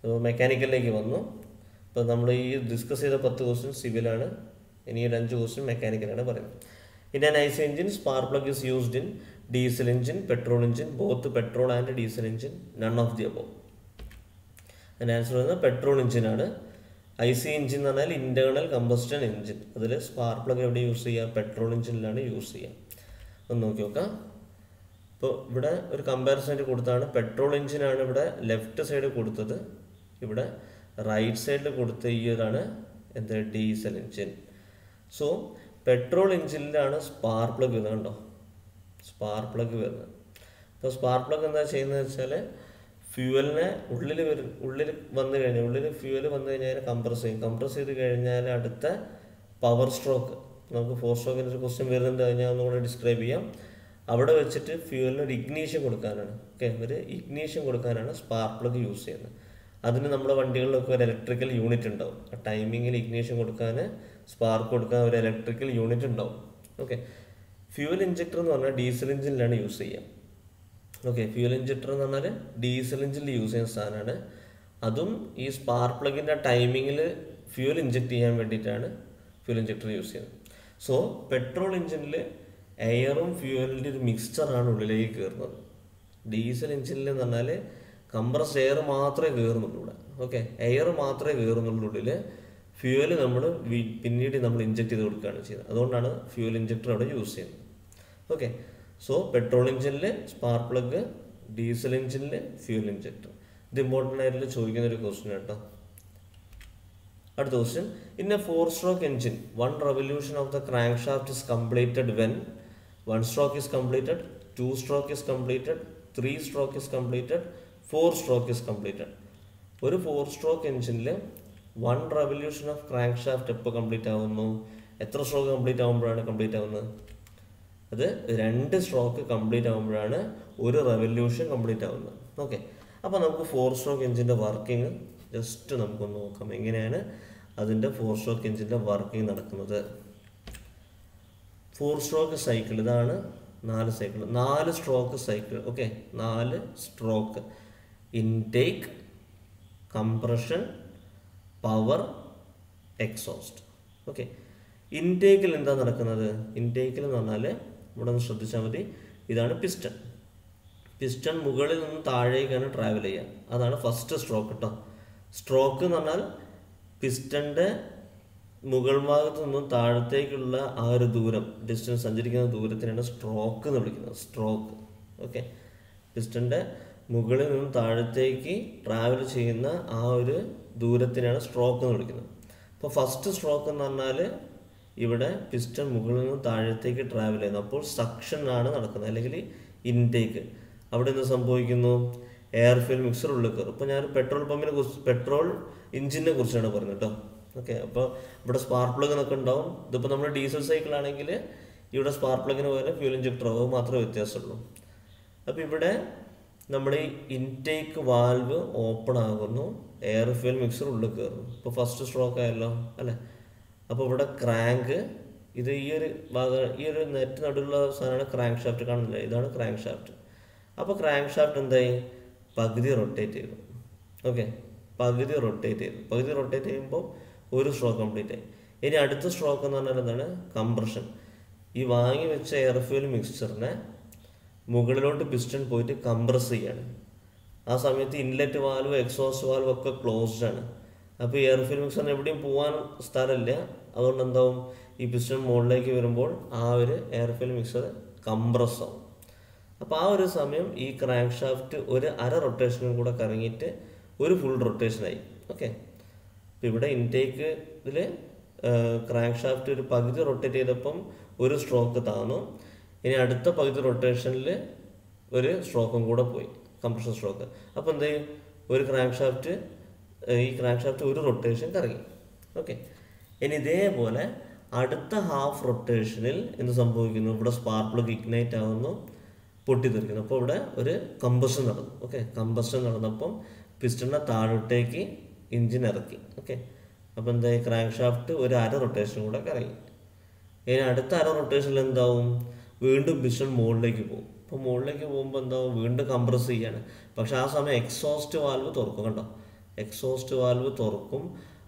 അപ്പോൾ മെക്കാനിക്കലിലേക്ക് വന്നു. ഇപ്പോൾ നമ്മൾ ഈ ഡിസ്കസ് ചെയ്ത പത്ത് ക്വസ്റ്റ്യൻ സിവിലാണ് ഇനി ഒരു അഞ്ച് ക്വസ്റ്റ്യൻ മെക്കാനിക്കലാണ് പറയുന്നത്. In an I C engine spark plug is used in diesel engine petrol engine both petrol and diesel engine none of the above അതിന്റെ ആൻസർ വരുന്നത് പെട്രോൾ എഞ്ചിനാണ് ഐ സി എഞ്ചിൻ എന്ന് പറഞ്ഞാൽ ഇന്റേർണൽ കമ്പസ്റ്റൻ എഞ്ചിൻ അതിൽ സ്പാർക്ക് പ്ലഗ് എവിടെ യൂസ് ചെയ്യുക പെട്രോൾ എഞ്ചിനിലാണ് യൂസ് ചെയ്യുക ഒന്ന് നോക്കി നോക്കാം. ഇപ്പോൾ ഇവിടെ ഒരു കമ്പാരിസൺ കൊടുത്താണ് പെട്രോൾ എഞ്ചിനാണ് ഇവിടെ ലെഫ്റ്റ് സൈഡ് കൊടുത്തത്. ഇവിടെ റൈറ്റ് സൈഡിൽ കൊടുത്ത ഈ എന്ത്? ഡീസൽ എഞ്ചിൻ സോ പെട്രോൾ എഞ്ചിനിലാണ് സ്പാർക്ക് പ്ലഗ് വരുന്നത് കണ്ടോ? സ്പാർക്ക് പ്ലഗ് വരുന്നത്. അപ്പോൾ സ്പാർക്ക് പ്ലഗ് എന്താ ചെയ്യുന്നത് വെച്ചാൽ ഫ്യൂവലിനെ ഉള്ളിൽ വരും ഉള്ളിൽ വന്നു കഴിഞ്ഞാൽ ഉള്ളിൽ ഫ്യൂവൽ വന്നു കഴിഞ്ഞാൽ കംപ്രസ് ചെയ്യും. കംപ്രസ് ചെയ്ത് കഴിഞ്ഞാൽ അടുത്ത പവർ സ്ട്രോക്ക് നമുക്ക് ഫോർ സ്ട്രോക്കിന്റെ ഒരു ക്വസ്റ്റ്യൻ വരുന്നുണ്ട്. കഴിഞ്ഞാൽ ഒന്നുകൂടെ ഡിസ്ക്രൈബ് ചെയ്യാം. അവിടെ വെച്ചിട്ട് ഫ്യൂവലിന് ഒരു ഇഗ്നീഷൻ കൊടുക്കാനാണ്. ഓക്കെ ഒരു ഇഗ്നീഷൻ കൊടുക്കാനാണ് സ്പാർക്ക് പ്ലഗ് യൂസ് ചെയ്യുന്നത്. അതിന് നമ്മുടെ വണ്ടികളിലൊക്കെ ഒരു ഇലക്ട്രിക്കൽ യൂണിറ്റ് ഉണ്ടാവും. ആ ടൈമിങ്ങിൽ ഇഗ്നീഷൻ കൊടുക്കാൻ സ്പാർക്ക് കൊടുക്കാൻ ഒരു ഇലക്ട്രിക്കൽ യൂണിറ്റ് ഉണ്ടാവും. ഓക്കെ ഫ്യൂവൽ ഇഞ്ചക്ടർ എന്ന് പറഞ്ഞാൽ ഡീസൽ എഞ്ചിനിലാണ് യൂസ് ചെയ്യുക ഓക്കെ ഫ്യൂൽ ഇഞ്ചക്ടർ എന്ന് പറഞ്ഞാൽ ഡീസൽ എഞ്ചിനിൽ യൂസ് ചെയ്യുന്ന സാധനമാണ് അതും ഈ സ്പാർക്ക് പ്ലഗിന്റെ ടൈമിങ്ങിൽ ഫ്യൂൽ ഇഞ്ചക്ട് ചെയ്യാൻ വേണ്ടിയിട്ടാണ് ഫ്യൂൽ ഇഞ്ചക്ടർ യൂസ് ചെയ്യുന്നത്. സോ പെട്രോൾ എഞ്ചിനിൽ എയറും ഫ്യൂവലിന്റെ ഒരു മിക്സ്ചറാണ് ഉള്ളിലേക്ക് കയറുന്നത്. ഡീസൽ എഞ്ചിനിൽ എന്ന് പറഞ്ഞാൽ കംപ്രസ് എയർ മാത്രമേ കയറുന്നുള്ളൂ ഇവിടെ. ഓക്കെ? എയർ മാത്രമേ കയറുന്നുള്ളൂ ഉള്ളിൽ ഫ്യൂവൽ നമ്മൾ പിന്നീട് നമ്മൾ ഇഞ്ചക്ട് ചെയ്ത് കൊടുക്കുകയാണ് ചെയ്യുന്നത്. അതുകൊണ്ടാണ് ഫ്യൂവൽ ഇഞ്ചക്ടർ അവിടെ യൂസ് ചെയ്യുന്നത്. ഓക്കെ? സോ പെട്രോൾ എഞ്ചിനിൽ സ്പാർക്ക് പ്ലഗ് ഡീസൽ എഞ്ചിനിൽ ഫ്യൂൽ ഇഞ്ചക്ടർ ഇത് ഇമ്പോർട്ടന്റ് ആയിട്ട് ചോദിക്കുന്ന ഒരു ക്വസ്റ്റ്യൻ കേട്ടോ. അടുത്ത question. In a four stroke engine one revolution of the crank shaft is completed when one stroke is completed two stroke is completed three stroke is completed four stroke is completed ഒരു ഫോർ സ്ട്രോക്ക് എഞ്ചിനിൽ one revolution of crank shaft എപ്പോൾ കംപ്ലീറ്റ് ആവുന്നു? എത്ര സ്ട്രോക്ക് കംപ്ലീറ്റ് ആകുമ്പോഴാണ് കംപ്ലീറ്റ് ആവുന്നത്? അത് രണ്ട് സ്ട്രോക്ക് കംപ്ലീറ്റ് ആകുമ്പോഴാണ് ഒരു റെവല്യൂഷൻ കംപ്ലീറ്റ് ആവുന്നത്. ഓക്കെ അപ്പോൾ നമുക്ക് ഫോർ സ്ട്രോക്ക് എഞ്ചിന്റെ വർക്കിംഗ് ജസ്റ്റ് നമുക്കൊന്ന് നോക്കാം. എങ്ങനെയാണ് അതിന്റെ ഫോർ സ്ട്രോക്ക് എഞ്ചിന്റെ വർക്കിംഗ് നടക്കുന്നത്? ഫോർ സ്ട്രോക്ക് സൈക്കിൾ ഇതാണ് നാല് സൈക്കിൾ നാല് സ്ട്രോക്ക് സൈക്കിൾ ഓക്കെ നാല് stroke intake compression power exhaust okay ഇൻടേക്കിൽ എന്താ നടക്കുന്നത്? ഇൻടേക്കിൽ എന്ന് പറഞ്ഞാൽ ഇവിടെ ഒന്ന് ശ്രദ്ധിച്ചാൽ മതി. ഇതാണ് പിസ്റ്റൺ പിസ്റ്റൺ മുകളിൽ നിന്ന് താഴേക്കാണ് ട്രാവൽ ചെയ്യുക. അതാണ് ഫസ്റ്റ് സ്ട്രോക്ക് കേട്ടോ സ്ട്രോക്ക് എന്ന് പറഞ്ഞാൽ പിസ്റ്റന്റെ മുകൾ ഭാഗത്തു നിന്നും താഴത്തേക്കുള്ള ആ ഒരു ദൂരം ഡിസ്റ്റൻസ് സഞ്ചരിക്കുന്ന ദൂരത്തിനാണ് സ്ട്രോക്ക് എന്ന് വിളിക്കുന്നത്. സ്ട്രോക്ക് ഓക്കെ പിസ്റ്റന്റെ മുകളിൽ നിന്നും താഴത്തേക്ക് ട്രാവൽ ചെയ്യുന്ന ആ ഒരു ദൂരത്തിനാണ് സ്ട്രോക്ക് എന്ന് വിളിക്കുന്നത്. അപ്പോൾ ഫസ്റ്റ് സ്ട്രോക്ക് എന്ന് പറഞ്ഞാൽ ഇവിടെ പിസ്റ്റൺ മുകളിൽ നിന്ന് താഴത്തേക്ക് ട്രാവൽ ചെയ്യുന്നു. അപ്പോൾ സക്ഷൻ ആണ് നടക്കുന്നത്. അല്ലെങ്കിൽ ഇൻടേക്ക് അവിടെ എന്ത് സംഭവിക്കുന്നു? എയർ ഫിൽ മിക്സർ ഉള്ളിൽ കയറും. ഇപ്പോൾ ഞാൻ പെട്രോൾ പമ്പിനെ കുറിച്ച് പെട്രോൾ എഞ്ചിനെ കുറിച്ചാണ് പറഞ്ഞത് കേട്ടോ ഓക്കെ അപ്പോൾ ഇവിടെ സ്പാർക്ക് പ്ലഗ് എന്നൊക്കെ ഉണ്ടാവും. ഇതിപ്പോൾ നമ്മൾ ഡീസൽ സൈക്കിൾ ആണെങ്കിൽ ഇവിടെ സ്പാർക്ക് പ്ലഗിന് പകരം ഫ്യൂൽ ഇഞ്ചക്ടർ ആവും. മാത്രമേ വ്യത്യാസമുള്ളൂ. അപ്പോൾ ഇവിടെ നമ്മൾ ഈ ഇൻടേക്ക് വാൽവ് ഓപ്പൺ ആകുന്നു. എയർ ഫ്യൂൽ മിക്സർ ഉള്ളിൽ കയറുന്നു ഇപ്പോൾ ഫസ്റ്റ് സ്ട്രോക്ക് ആയല്ലോ അല്ലേ? അപ്പോൾ ഇവിടെ ക്രാങ്ക് ഇത് ഈ ഒരു ഭാഗം ഈ ഒരു നെറ്റ് നടുവിലുള്ള സാധനമാണ് ക്രാങ്ക് ഷാഫ്റ്റ് കാണുന്നില്ല? ഇതാണ് ക്രാങ്ക് ഷാഫ്റ്റ് അപ്പോൾ ക്രാങ്ക് ഷാഫ്റ്റ് എന്തായി? പകുതി റൊട്ടേറ്റ് ചെയ്തു. ഓക്കെ പകുതി റൊട്ടേറ്റ് ചെയ്തു. പകുതി റൊട്ടേറ്റ് ചെയ്യുമ്പോൾ ഒരു സ്ട്രോക്ക് കംപ്ലീറ്റ് ആയി. ഇനി അടുത്ത സ്ട്രോക്ക് എന്ന് പറഞ്ഞാൽ എന്താണ്? കംപ്രഷൻ ഈ വാങ്ങി വെച്ച എയർ ഫ്യൂൽ മിക്സ്ചറിനെ മുകളിലോട്ട് പിസ്റ്റൺ പോയിട്ട് കംപ്രസ് ചെയ്യാണ്. ആ സമയത്ത് ഇൻലെറ്റ് വാൽവ് എക്സോസ്റ്റ് വാൽവ് ഒക്കെ ക്ലോസ്ഡ് ആണ്. അപ്പോൾ എയർ ഫ്യൂൽ മിക്സറിന് എവിടെയും പോകാൻ സ്ഥലമില്ല. അതുകൊണ്ട് എന്താവും? ഈ പിസ്റ്റൺ മുകളിലേക്ക് വരുമ്പോൾ ആ ഒരു എയർ ഫ്യൂൽ മിക്സർ കംപ്രസ് ആവും. അപ്പോൾ ആ ഒരു സമയം ഈ ക്രാങ്ക് ഷാഫ്റ്റ് ഒരു അര റൊട്ടേഷനും കൂടെ കറങ്ങിയിട്ട് ഒരു ഫുൾ റൊട്ടേഷനായി ഓക്കെ അപ്പോൾ ഇവിടെ ഇൻടേക്ക് ഇതിൽ ക്രാങ്ക് ഷാഫ്റ്റ് ഒരു പകുതി റൊട്ടേറ്റ് ചെയ്തപ്പം ഒരു സ്ട്രോക്ക് താന്നു. ഇനി അടുത്ത പകുതി റൊട്ടേഷനിൽ ഒരു സ്ട്രോക്കും കൂടെ പോയി കംപ്രഷൻ സ്ട്രോക്ക് അപ്പോൾ എന്ത് ഒരു ക്രാങ്ക് ഷാഫ്റ്റ് ഈ ക്രാങ്ക് ഷാഫ്റ്റ് ഒരു റൊട്ടേഷൻ കറങ്ങി. ഓക്കെ ഇനി ഇതേപോലെ അടുത്ത ഹാഫ് റൊട്ടേഷനിൽ എന്ത് സംഭവിക്കുന്നു? ഇവിടെ സ്പാർക്ക് പ്ലഗ് ഇഗ്നൈറ്റ് ആവുന്നു പൊട്ടിത്തെറിക്കുന്നു. അപ്പോൾ ഇവിടെ ഒരു കമ്പഷൻ നടന്നു. ഓക്കെ കമ്പഷൻ നടന്നപ്പം പിസ്റ്റണിനെ താഴോട്ടേക്ക് എഞ്ചിൻ ഇറക്കി. ഓക്കെ അപ്പോൾ എന്തായി ക്രാങ്ക് ഷാഫ്റ്റ് ഒരു അര റൊട്ടേഷൻ കൂടെ കറങ്ങി. ഇനി അടുത്ത അര റൊട്ടേഷനിൽ എന്താവും? വീണ്ടും പിസ്റ്റൺ മുകളിലേക്ക് പോകും. അപ്പോൾ മുകളിലേക്ക് പോകുമ്പോൾ എന്താവും? വീണ്ടും കംപ്രസ് ചെയ്യാണ്. പക്ഷേ ആ സമയം എക്സോസ്റ്റ് വാൽവ് തുറക്കും കണ്ടോ? എക്സോസ്റ്റ് വാൽവ് തുറക്കും.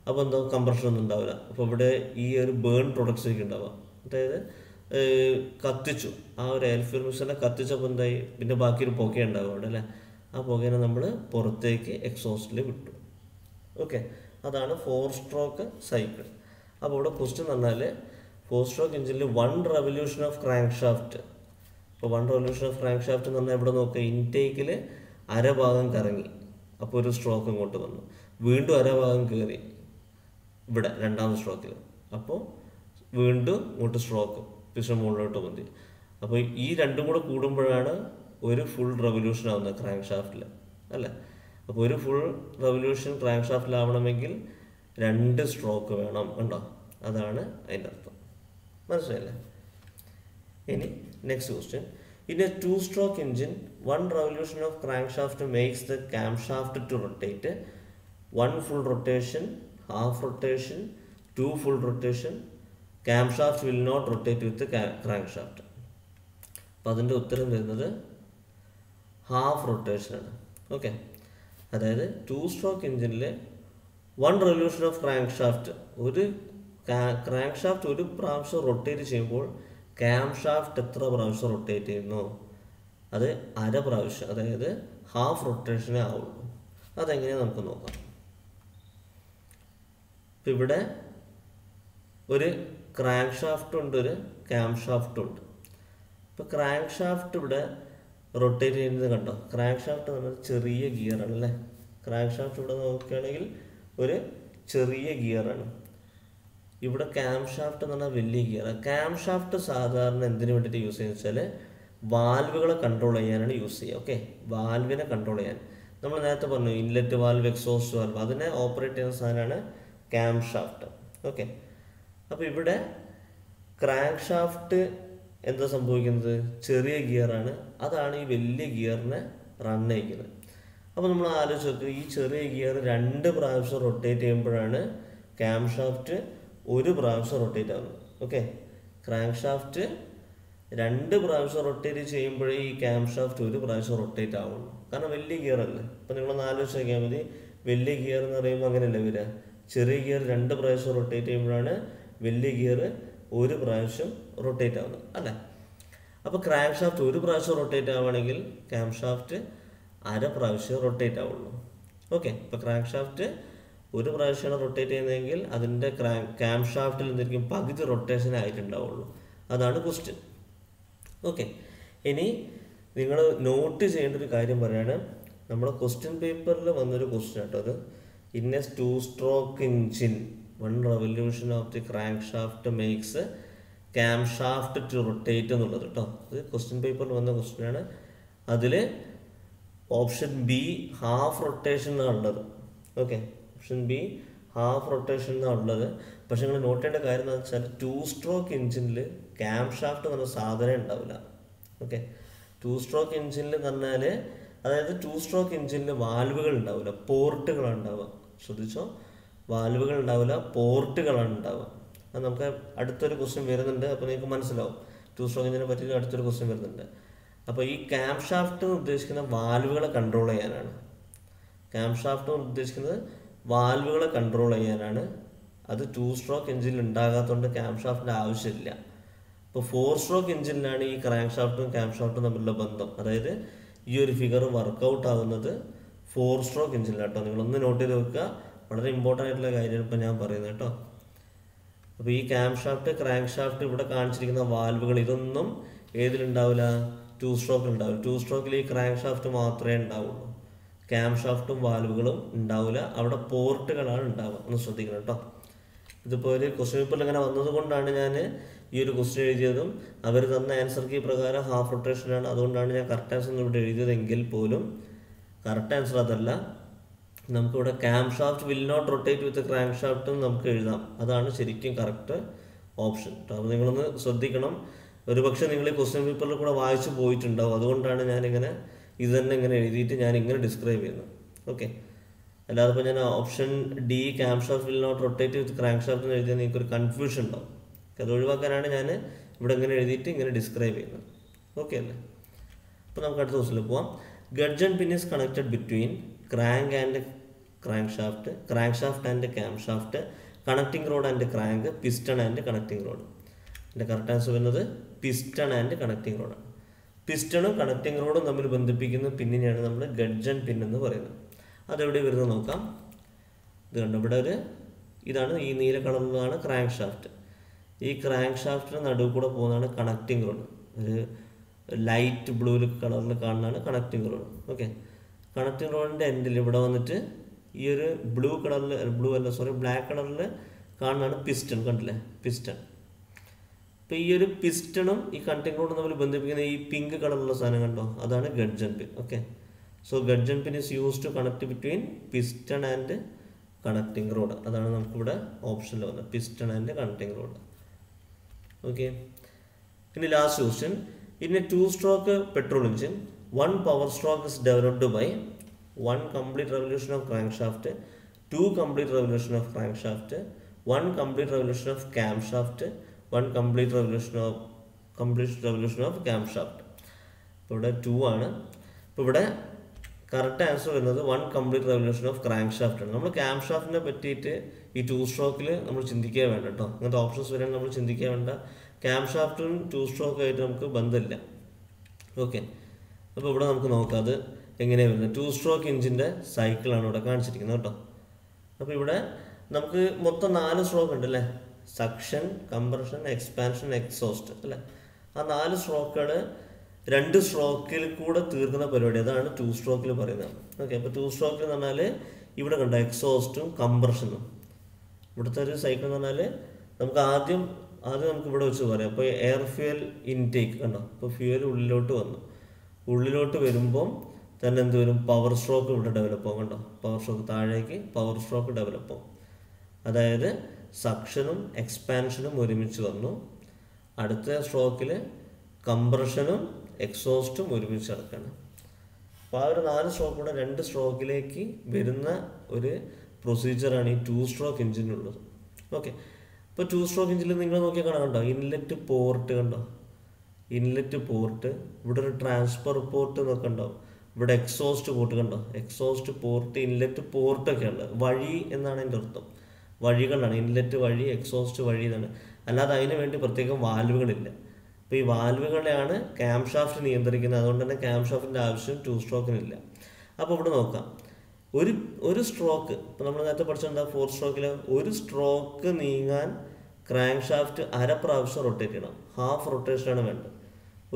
അപ്പോൾ എന്താ കംപ്രഷൻ ഒന്നും ഉണ്ടാവില്ല. അപ്പോൾ ഇവിടെ ഈ ഒരു ബേൺ പ്രൊഡക്ട്സ് ഒക്കെ ഉണ്ടാവുക അതായത് കത്തിച്ചു. ആ ഒരു എയർ ഫ്യൂമിഷനെ കത്തിച്ചപ്പോൾ എന്തായി? പിന്നെ ബാക്കി ഒരു പുക ഉണ്ടാവും അവിടെ അല്ലേ? ആ പുകേനെ നമ്മൾ പുറത്തേക്ക് എക്സോസ്റ്റിൽ വിട്ടു. ഓക്കെ അതാണ് ഫോർ സ്ട്രോക്ക് സൈക്കിൾ അപ്പോൾ ഇവിടെ ക്വസ്റ്റ്യൻ പറഞ്ഞാൽ ഫോർ സ്ട്രോക്ക് എഞ്ചിനിൽ one revolution of crank shaft അപ്പോൾ one revolution of crank shaft എന്ന് പറഞ്ഞാൽ ഇവിടെ നോക്കുക ഇൻടേക്കിൽ അരഭാഗം കറങ്ങി. അപ്പോൾ ഒരു സ്ട്രോക്ക് ഇങ്ങോട്ട് വന്നു. വീണ്ടും അരഭാഗം കയറി ഇവിടെ രണ്ടാമത്തെ സ്ട്രോക്കിൽ അപ്പോൾ വീണ്ടും ഇങ്ങോട്ട് സ്ട്രോക്ക് പിസ്റ്റൺ മുകളിലോട്ട് മതി അപ്പോൾ ഈ രണ്ടും കൂടെ കൂടുമ്പോഴാണ് ഒരു ഫുൾ റെവല്യൂഷൻ ആവുന്നത് ക്രാങ്ക് ഷാഫ്റ്റിൽ അല്ലേ? അപ്പോൾ ഒരു ഫുൾ റെവല്യൂഷൻ ക്രാങ്ക് ഷാഫ്റ്റിലാവണമെങ്കിൽ രണ്ട് സ്ട്രോക്ക് വേണം ഉണ്ടോ അതാണ് അതിന്റെ അർത്ഥം. മനസ്സിലായില്ലേ? ഇനി next question in a two stroke engine one revolution of crank shaft makes the cam shaft to rotate one full rotation half rotation two full rotation cam shaft will not rotate with crank shaft അപ്പോൾ അതിന്റെ ഉത്തരം വരുന്നത് ഹാഫ് റൊട്ടേഷനാണ് ഓക്കെ അതായത് ടു സ്ട്രോക്ക് എഞ്ചിനിൽ one revolution of crank shaft ഒരു ക്രാങ്ക് ഷാഫ്റ്റ് ഒരു പ്രാവശ്യം റൊട്ടേറ്റ് ചെയ്യുമ്പോൾ ക്യാം ഷാഫ്റ്റ് എത്ര പ്രാവശ്യം റൊട്ടേറ്റ് ചെയ്യുന്നു? അത് അര പ്രാവശ്യം അതായത് ഹാഫ് റൊട്ടേഷനേ ആവുള്ളൂ. അതെങ്ങനെയാണ് നമുക്ക് നോക്കാം? ഇപ്പം ഇവിടെ ഒരു ക്രാങ്ക് ഷാഫ്റ്റ് ഉണ്ട് ഒരു ക്യാം ഷാഫ്റ്റ് ഉണ്ട്. ഇപ്പോൾ ക്രാങ്ക് ഷാഫ്റ്റ് ഇവിടെ റൊട്ടേറ്റ് ചെയ്യുന്നത് കണ്ടോ? ക്രാങ്ക് ഷാഫ്റ്റ് എന്ന് പറഞ്ഞാൽ ചെറിയ ഗിയറാണ് അല്ലേ? ക്രാങ്ക് ഷാഫ്റ്റ് ഇവിടെ നോക്കുകയാണെങ്കിൽ ഒരു ചെറിയ ഗിയറാണ് ഇവിടെ ക്യാം ഷാഫ്റ്റ് എന്ന് പറഞ്ഞാൽ വലിയ ഗിയറാണ് ക്യാം ഷാഫ്റ്റ് സാധാരണ എന്തിനു വേണ്ടിയിട്ട് യൂസ് ചെയ്യുന്നത് വെച്ചാൽ വാൽവുകളെ കൺട്രോൾ ചെയ്യാനാണ് യൂസ് ചെയ്യുക ഓക്കെ വാൽവിനെ കൺട്രോൾ ചെയ്യാൻ. നമ്മൾ നേരത്തെ പറഞ്ഞു ഇൻലെറ്റ് വാൽവ് എക്സോസ്റ്റ് വാൽവ് അതിനെ ഓപ്പറേറ്റ് ചെയ്യുന്ന സാധനമാണ് ക്യാം ഷാഫ്റ്റ് ഓക്കെ അപ്പോൾ ഇവിടെ ക്രാങ്ക് ഷാഫ്റ്റ് എന്താ സംഭവിക്കുന്നത്? ചെറിയ ഗിയറാണ് അതാണ് ഈ വലിയ ഗിയറിനെ റൺ അയക്കുന്നത് അപ്പോൾ നമ്മൾ ആലോചിച്ച് നോക്കുക ഈ ചെറിയ ഗിയർ രണ്ട് പ്രാവശ്യം റൊട്ടേറ്റ് ചെയ്യുമ്പോഴാണ് ക്യാം ഷാഫ്റ്റ് ഒരു പ്രാവശ്യം റൊട്ടേറ്റ് ആവുന്നത്. ഓക്കെ ക്രാങ്ക് ഷാഫ്റ്റ് രണ്ട് പ്രാവശ്യം റൊട്ടേറ്റ് ചെയ്യുമ്പോഴേ ഈ ക്യാം ഷാഫ്റ്റ് ഒരു പ്രാവശ്യം റൊട്ടേറ്റ് ആവുള്ളൂ. കാരണം വലിയ ഗിയർ അല്ലേ? അപ്പം നിങ്ങളൊന്ന് ആലോചിച്ച് നോക്കിയാൽ മതി. വലിയ ഗിയർ എന്ന് പറയുമ്പോൾ അങ്ങനെയല്ലേ വരിക? ചെറിയ ഗിയർ രണ്ട് പ്രാവശ്യം റൊട്ടേറ്റ് ചെയ്യുമ്പോഴാണ് വലിയ ഗിയർ ഒരു പ്രാവശ്യം റൊട്ടേറ്റ് ആവുന്നത് അല്ലേ? അപ്പോൾ ക്രാങ്ക് ഷാഫ്റ്റ് ഒരു പ്രാവശ്യം റൊട്ടേറ്റ് ആവുകയാണെങ്കിൽ ക്യാം ഷാഫ്റ്റ് അര പ്രാവശ്യം റൊട്ടേറ്റ് ആവുള്ളൂ. ഓക്കെ ഇപ്പോൾ ക്രാങ്ക് ഷാഫ്റ്റ് ഒരു പ്രാവശ്യമാണ് റൊട്ടേറ്റ് ചെയ്യുന്നതെങ്കിൽ അതിന്റെ ക്രാ ക്യാം ഷാഫ്റ്റിൽ എന്തായിരിക്കും പകുതി റൊട്ടേഷൻ ആയിട്ടുണ്ടാവുള്ളൂ. അതാണ് ക്വസ്റ്റ്യൻ ഓക്കെ ഇനി നിങ്ങൾ നോട്ട് ചെയ്യേണ്ട ഒരു കാര്യം പറയാണ്. നമ്മുടെ ക്വസ്റ്റ്യൻ പേപ്പറിൽ വന്നൊരു ക്വസ്റ്റ്യൻ കേട്ടോ അത്. In a two stroke engine one revolution of the crank shaft makes cam shaft to rotate എന്നുള്ളത് കേട്ടോ അത് ക്വസ്റ്റ്യൻ പേപ്പറിൽ വന്ന ക്വസ്റ്റ്യൻ ആണ്. അതിൽ ഓപ്ഷൻ ബി ഹാഫ് റൊട്ടേഷൻ എന്നാണ് ഉള്ളത്. Okay option B half rotation എന്നാണ് ഉള്ളത്. പക്ഷെ നിങ്ങൾ നോട്ട് ചെയ്യേണ്ട കാര്യം എന്താണെന്ന് വെച്ചാൽ ടു സ്ട്രോക്ക് എഞ്ചിനിൽ ക്യാം ഷാഫ്റ്റ് എന്ന് പറഞ്ഞ സാധനം ഉണ്ടാവില്ല. ഓക്കെ ടു സ്ട്രോക്ക് എഞ്ചിനിൽ പറഞ്ഞാൽ അതായത് ടു സ്ട്രോക്ക് എഞ്ചിനിൽ വാൽവുകൾ ഉണ്ടാവില്ല. പോർട്ടുകളാണ് ഉണ്ടാവുക. ശ്രദ്ധിച്ചോ? വാൽവുകൾ ഉണ്ടാവില്ല പോർട്ടുകളാണ് ഉണ്ടാവുക അത് നമുക്ക് അടുത്തൊരു ക്വസ്റ്റ്യൻ വരുന്നുണ്ട് അപ്പോൾ നിങ്ങൾക്ക് മനസ്സിലാവും. ടു സ്ട്രോക്ക് എഞ്ചിനെ പറ്റി അടുത്തൊരു ക്വസ്റ്റ്യൻ വരുന്നുണ്ട്. അപ്പോൾ ഈ ക്യാം ഷാഫ്റ്റ് എന്ന് ഉദ്ദേശിക്കുന്ന വാൽവുകളെ കൺട്രോൾ ചെയ്യാനാണ്. ക്യാം ഷാഫ്റ്റ് എന്ന് ഉദ്ദേശിക്കുന്നത് വാൽവുകളെ കൺട്രോൾ ചെയ്യാനാണ്. അത് ടു സ്ട്രോക്ക് എഞ്ചിനിൽ ഉണ്ടാകാത്തതുകൊണ്ട് ക്യാം ഷാഫ്റ്റിന്റെ ആവശ്യമില്ല. ഇപ്പോൾ ഫോർ സ്ട്രോക്ക് എഞ്ചിനിലാണ് ഈ ക്രാങ്ക് ഷാഫ്റ്റും ക്യാം ഷാഫ്റ്റും തമ്മിലുള്ള ബന്ധം. അതായത് ഈ ഒരു ഫിഗർ വർക്കൗട്ട് ആകുന്നത് ഫോർ സ്ട്രോക്ക് എഞ്ചിനിലാണ് കേട്ടോ നിങ്ങളൊന്ന് നോട്ട് ചെയ്ത് വെക്കുക. വളരെ ഇമ്പോർട്ടന്റ് ആയിട്ടുള്ള കാര്യമാണ് ഇപ്പോൾ ഞാൻ പറയുന്നത് കേട്ടോ. അപ്പോൾ ഈ ക്യാം ഷാഫ്റ്റ് ക്രാങ്ക് ഷാഫ്റ്റ് ഇവിടെ കാണിച്ചിരിക്കുന്ന വാൽവുകൾ ഇതൊന്നും ഏതിലുണ്ടാവില്ല? ടു സ്ട്രോക്ക് ഉണ്ടാവില്ല. ടു സ്ട്രോക്കിൽ ഈ ക്രാങ്ക് ഷാഫ്റ്റ് മാത്രമേ ഉണ്ടാവുള്ളൂ. ക്യാം ഷാഫ്റ്റും വാൽവുകളും ഉണ്ടാവില്ല. അവിടെ പോർട്ടുകളാണ് ഉണ്ടാവുക. ഒന്ന് ശ്രദ്ധിക്കണം കേട്ടോ. ഇതിപ്പോൾ ഒരു ക്വസ്റ്റ്യൻ പേപ്പറിൽ ഇങ്ങനെ വന്നതുകൊണ്ടാണ് ഞാൻ ഈ ഒരു ക്വസ്റ്റ്യൻ എഴുതിയതും അവർ തന്ന ആൻസർ കീ പ്രകാരം ഹാഫ് റൊട്ടേഷനാണ് അതുകൊണ്ടാണ് ഞാൻ കറക്റ്റ് ആൻസർ ഇവിടെ എഴുതിയതെങ്കിൽ പോലും കറക്റ്റ് ആൻസർ അതല്ല. നമുക്കിവിടെ cam shaft will not rotate with crank ഷാഫ്റ്റും നമുക്ക് എഴുതാം. അതാണ് ശരിക്കും കറക്റ്റ് ഓപ്ഷൻ അപ്പോൾ നിങ്ങളൊന്ന് ശ്രദ്ധിക്കണം. ഒരുപക്ഷെ നിങ്ങൾ ഈ ക്വസ്റ്റ്യൻ പേപ്പറിൽ കൂടെ വായിച്ചു പോയിട്ടുണ്ടാവും. അതുകൊണ്ടാണ് ഞാനിങ്ങനെ ഇത് തന്നെ ഇങ്ങനെ എഴുതിയിട്ട് ഞാൻ ഇങ്ങനെ ഡിസ്ക്രൈബ് ചെയ്യുന്നത്. ഓക്കെ അല്ലാതെ ഇപ്പോൾ ഞാൻ option D cam shaft will not rotate with crank shaft എന്ന് എഴുതിയാൽ നിങ്ങൾക്ക് ഒരു കൺഫ്യൂഷൻ ഉണ്ടാവും അത് ഒഴിവാക്കാനാണ് ഞാൻ ഇവിടെ ഇങ്ങനെ എഴുതിയിട്ട് ഇങ്ങനെ ഡിസ്ക്രൈബ് ചെയ്യുന്നത്. ഓക്കെ അല്ലേ? അപ്പോൾ നമുക്ക് അടുത്ത ക്വസ്റ്റിൽ പോവാം. Gudgeon pin is connected between crank and crank shaft crank shaft and cam shaft connecting rod and crank piston and connecting rod എന്റെ കറക്റ്റ് ആൻസർ വരുന്നത് പിസ്റ്റൺ ആൻഡ് കണക്റ്റിംഗ് റോഡാണ് പിസ്റ്റണും കണക്റ്റിംഗ് റോഡും തമ്മിൽ ബന്ധിപ്പിക്കുന്ന പിന്നിനെയാണ് നമ്മൾ ഗഡ്ജൻ പിൻ എന്ന് പറയുന്നത്. അതെവിടെ വരുന്നത് നോക്കാം. ഇത് കണ്ടു ഇവിടെ ഒരു ഇതാണ് ഈ നീല കളറിലാണ് ക്രാങ്ക് ഷാഫ്റ്റ് ഈ ക്രാങ്ക് ഷാഫ്റ്റിന് നടുവ് കൂടെ പോകുന്നതാണ് കണക്റ്റിംഗ് റോഡ് ഒരു ലൈറ്റ് ബ്ലൂ കളറിൽ കാണുന്നതാണ് കണക്റ്റിംഗ് റോഡ് ഓക്കെ കണക്റ്റിംഗ് റോഡിന്റെ എൻഡിൽ ഇവിടെ വന്നിട്ട് ഈ ഒരു ബ്ലൂ കളറിൽ ബ്ലൂ അല്ല സോറി ബ്ലാക്ക് കളറിൽ കാണുന്നതാണ് പിസ്റ്റൺ കണ്ടില്ലേ? പിസ്റ്റൺ അപ്പോൾ ഈ ഒരു പിസ്റ്റണും ഈ കണക്റ്റിംഗ് റോഡും തമ്മിൽ ബന്ധിപ്പിക്കുന്ന ഈ പിങ്ക് കളറുള്ള സാധനം കണ്ടോ? അതാണ് gudgeon pin okay so gudgeon pin is use to connect between piston and connecting rod അതാണ് നമുക്കിവിടെ ഓപ്ഷനിൽ വന്നത്. Piston and connecting rod okay ഇനി ലാസ്റ്റ് ക്വസ്റ്റ്യൻ ഇതിന് two stroke petrol engine one power one complete revolution of crank shaft two complete revolution of crank shaft one complete revolution of cam shaft one complete revolution of complete revolution of cam shaft ഇപ്പോൾ ഇവിടെ ടു ആണ്. ഇപ്പോൾ ഇവിടെ കറക്റ്റ് ആൻസർ വരുന്നത് one complete revolution of crank shaft ആണ്. നമ്മൾ ക്യാം ഷാഫ്റ്റിനെ പറ്റിയിട്ട് ഈ ടു സ്ട്രോക്കിൽ നമ്മൾ ചിന്തിക്കുക വേണ്ട കേട്ടോ. അങ്ങനത്തെ ഓപ്ഷൻസ് വരാൻ നമ്മൾ ചിന്തിക്കുക വേണ്ട. ക്യാം ഷാഫ്റ്റും ടു സ്ട്രോക്കും ആയിട്ട് നമുക്ക് ബന്ധമില്ല. ഓക്കെ അപ്പോൾ ഇവിടെ നമുക്ക് നോക്കാം അത് എങ്ങനെയാണ് വരുന്നത്. ടു സ്ട്രോക്ക് എഞ്ചിന്റെ സൈക്കിളാണ് ഇവിടെ കാണിച്ചിരിക്കുന്നത് കേട്ടോ. അപ്പോൾ ഇവിടെ നമുക്ക് മൊത്തം നാല് സ്ട്രോക്ക് ഉണ്ട് അല്ലേ? സക്ഷൻ കംപ്രഷൻ എക്സ്പാൻഷൻ എക്സോസ്റ്റ് അല്ലേ? ആ നാല് സ്ട്രോക്കുകൾ രണ്ട് സ്ട്രോക്കിൽ കൂടെ തീർക്കുന്ന പരിപാടി. അതാണ് ടു സ്ട്രോക്കിൽ പറയുന്നത്. ഓക്കെ അപ്പോൾ ടു സ്ട്രോക്കിൽ എന്ന് പറഞ്ഞാൽ ഇവിടെ കണ്ടോ എക്സോസ്റ്റും കംപ്രഷനും ഇവിടുത്തെ ഒരു സൈക്കിൾ എന്ന് പറഞ്ഞാൽ നമുക്ക് ആദ്യം ആദ്യം നമുക്ക് ഇവിടെ വെച്ച് പറയാം. അപ്പോൾ എയർ ഫ്യൂൽ ഇൻടേക്ക് കണ്ടോ? അപ്പോൾ ഫ്യൂൽ ഉള്ളിലോട്ട് വന്നു. ഉള്ളിലോട്ട് വരുമ്പം തന്നെ എന്ത് വരും? പവർ സ്ട്രോക്ക് ഇവിടെ ഡെവലപ്പ് ആവും കണ്ടോ? പവർ സ്ട്രോക്ക് താഴേക്ക് പവർ സ്ട്രോക്ക് ഡെവലപ്പ് ആവും. അതായത് സക്ഷനും എക്സ്പാൻഷനും ഒരുമിച്ച് വന്നു. അടുത്ത സ്ട്രോക്കിൽ കംപ്രഷനും എക്സോസ്റ്റും ഒരുമിച്ച് നടക്കണം. അപ്പോൾ ആ ഒരു നാല് സ്ട്രോക്കൂടെ രണ്ട് സ്ട്രോക്കിലേക്ക് വരുന്ന ഒരു പ്രൊസീജിയറാണ് ഈ ടു സ്ട്രോക്ക് എഞ്ചിനുള്ളത് ഓക്കെ ഇപ്പോൾ ടു സ്ട്രോക്ക് എഞ്ചിനിൽ നിങ്ങൾ നോക്കിയാൽ കാണാം കണ്ടോ? ഇൻലെറ്റ് പോർട്ട് കണ്ടോ? ഇൻലെറ്റ് പോർട്ട് ഇവിടെ ഒരു ട്രാൻസ്ഫർ പോർട്ട് എന്നൊക്കെ ഉണ്ടാവും ഇവിടെ എക്സോസ്റ്റ് പോർട്ട് കണ്ടോ? എക്സോസ്റ്റ് പോർട്ട് ഇൻലെറ്റ് പോർട്ട് ഒക്കെ ഉണ്ട്. വഴി എന്നാണ് എന്റെ അർത്ഥം. വഴികളാണ്. ഇൻലെറ്റ് വഴി എക്സോസ്റ്റ് വഴി എന്നാണ്. അല്ലാതെ അതിന് വേണ്ടി പ്രത്യേകം വാൽവുകളില്ല അപ്പോൾ ഈ വാൽവുകളെയാണ് ക്യാം ഷാഫ്റ്റ് നിയന്ത്രിക്കുന്നത്. അതുകൊണ്ട് തന്നെ ക്യാം ഷാഫ്റ്റിന്റെ ആവശ്യം ടു സ്ട്രോക്കിനില്ല അപ്പോൾ ഇവിടെ നോക്കാം. ഒരു ഒരു സ്ട്രോക്ക് ഇപ്പോൾ നമ്മൾ നേരത്തെ പഠിച്ചെന്താ ഫോർ സ്ട്രോക്കിൽ ഒരു സ്ട്രോക്ക് നീങ്ങാൻ ക്രാങ്ക് ഷാഫ്റ്റ് അര പ്രാവശ്യം റൊട്ടേറ്റ് ചെയ്യണം. ഹാഫ് റൊട്ടേഷനാണ് വേണ്ടത്.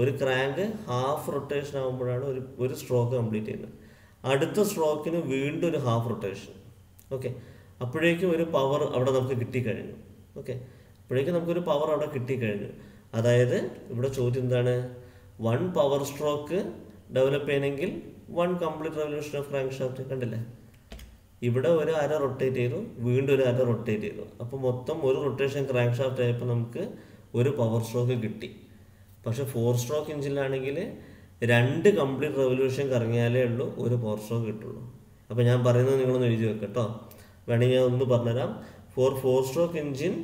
ഒരു ക്രാങ്ക് ഹാഫ് റൊട്ടേഷൻ ആകുമ്പോഴാണ് ഒരു ഒരു സ്ട്രോക്ക് കംപ്ലീറ്റ് ചെയ്യുന്നത്. അടുത്ത സ്ട്രോക്കിന് വീണ്ടും ഒരു ഹാഫ് റൊട്ടേഷൻ ഓക്കെ അപ്പോഴേക്കും ഒരു പവർ അവിടെ നമുക്ക് കിട്ടിക്കഴിഞ്ഞു. ഓക്കെ അപ്പോഴേക്കും നമുക്കൊരു പവർ അവിടെ കിട്ടിക്കഴിഞ്ഞു. അതായത് ഇവിടെ ചോദ്യം എന്താണ്? വൺ പവർ സ്ട്രോക്ക് ഡെവലപ്പ് ചെയ്യണമെങ്കിൽ one complete revolution of crank shaft കണ്ടില്ലേ? ഇവിടെ ഒരു അര റൊട്ടേറ്റ് ചെയ്തു വീണ്ടും ഒരു അര റൊട്ടേറ്റ് ചെയ്തു. അപ്പോൾ മൊത്തം ഒരു റൊട്ടേഷൻ ക്രാങ്ക് ഷാഫ്റ്റ് ആയപ്പോൾ നമുക്ക് ഒരു പവർ സ്ട്രോക്ക് കിട്ടി. പക്ഷേ ഫോർ സ്ട്രോക്ക് എഞ്ചിനിലാണെങ്കിൽ രണ്ട് കംപ്ലീറ്റ് റെവല്യൂഷൻ കറങ്ങിയാലേ ഉള്ളൂ ഒരു ഫോർ സ്ട്രോക്ക് കിട്ടുള്ളൂ. അപ്പോൾ ഞാൻ പറയുന്നത് നിങ്ങളൊന്ന് എഴുതി വെക്കാം കേട്ടോ വേണമെങ്കിൽ ഞാൻ ഒന്ന് പറഞ്ഞുതരാം. Four four stroke engine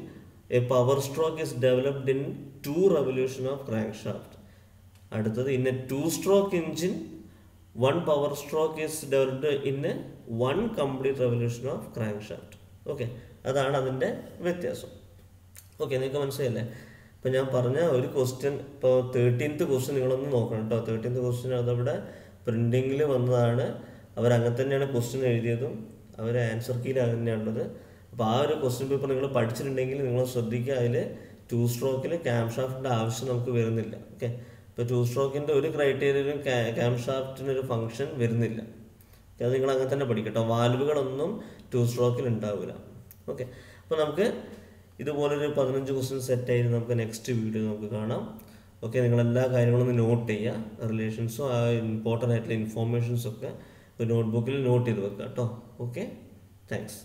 a power stroke is developed in two revolution of crank shaft അടുത്തത് in a two stroke engine one power stroke is developed in a one complete revolution of crank shaft okay അതാണ് അതിന്റെ വ്യത്യാസം. ഓക്കെ നിങ്ങൾക്ക് മനസ്സിലായില്ലേ? ഇപ്പം ഞാൻ പറഞ്ഞ ഒരു ക്വസ്റ്റ്യൻ ഇപ്പോൾ തേർട്ടീൻത്ത് ക്വസ്റ്റ്യൻ നിങ്ങളൊന്ന് നോക്കണം കേട്ടോ തേർട്ടീൻത്ത് ക്വസ്റ്റ്യൻ അതവിടെ പ്രിന്റിങ്ങിൽ വന്നതാണ്. അവർ അങ്ങനെ തന്നെയാണ് ക്വസ്റ്റ്യൻ എഴുതിയതും. അവർ ആൻസർ കീയിൽ തന്നെയാണുള്ളത് അപ്പോൾ ആ ഒരു ക്വസ്റ്റ്യൻ പേപ്പർ നിങ്ങൾ പഠിച്ചിട്ടുണ്ടെങ്കിൽ നിങ്ങൾ ശ്രദ്ധിക്കുക. അതിൽ ടു സ്ട്രോക്കിൽ ക്യാം ഷാഫ്റ്റിന്റെ ആവശ്യം നമുക്ക് വരുന്നില്ല. ഓക്കെ ഇപ്പോൾ ടു സ്ട്രോക്കിന്റെ ഒരു ക്രൈറ്റീരിയയിലും ക്യാം ഒരു ഫംഗ്ഷൻ വരുന്നില്ല. അത് നിങ്ങൾ അങ്ങനെ തന്നെ പഠിക്കട്ടോ. വാൽവുകളൊന്നും ടു സ്ട്രോക്കിൽ ഉണ്ടാവില്ല ഓക്കെ അപ്പോൾ നമുക്ക് ഇതുപോലൊരു പതിനഞ്ച് ക്വസ്റ്റ്യൻ സെറ്റായിട്ട് നമുക്ക് നെക്സ്റ്റ് വീഡിയോ നമുക്ക് കാണാം. ഓക്കെ നിങ്ങൾ എല്ലാ കാര്യങ്ങളും നോട്ട് ചെയ്യുക. റിലേഷൻസും ആ ഇമ്പോർട്ടന്റ് ആയിട്ടുള്ള ഇൻഫോർമേഷൻസൊക്കെ ഒരു നോട്ട്ബുക്കിൽ നോട്ട് ചെയ്ത് വെക്കുക കേട്ടോ ഓക്കെ താങ്ക്സ്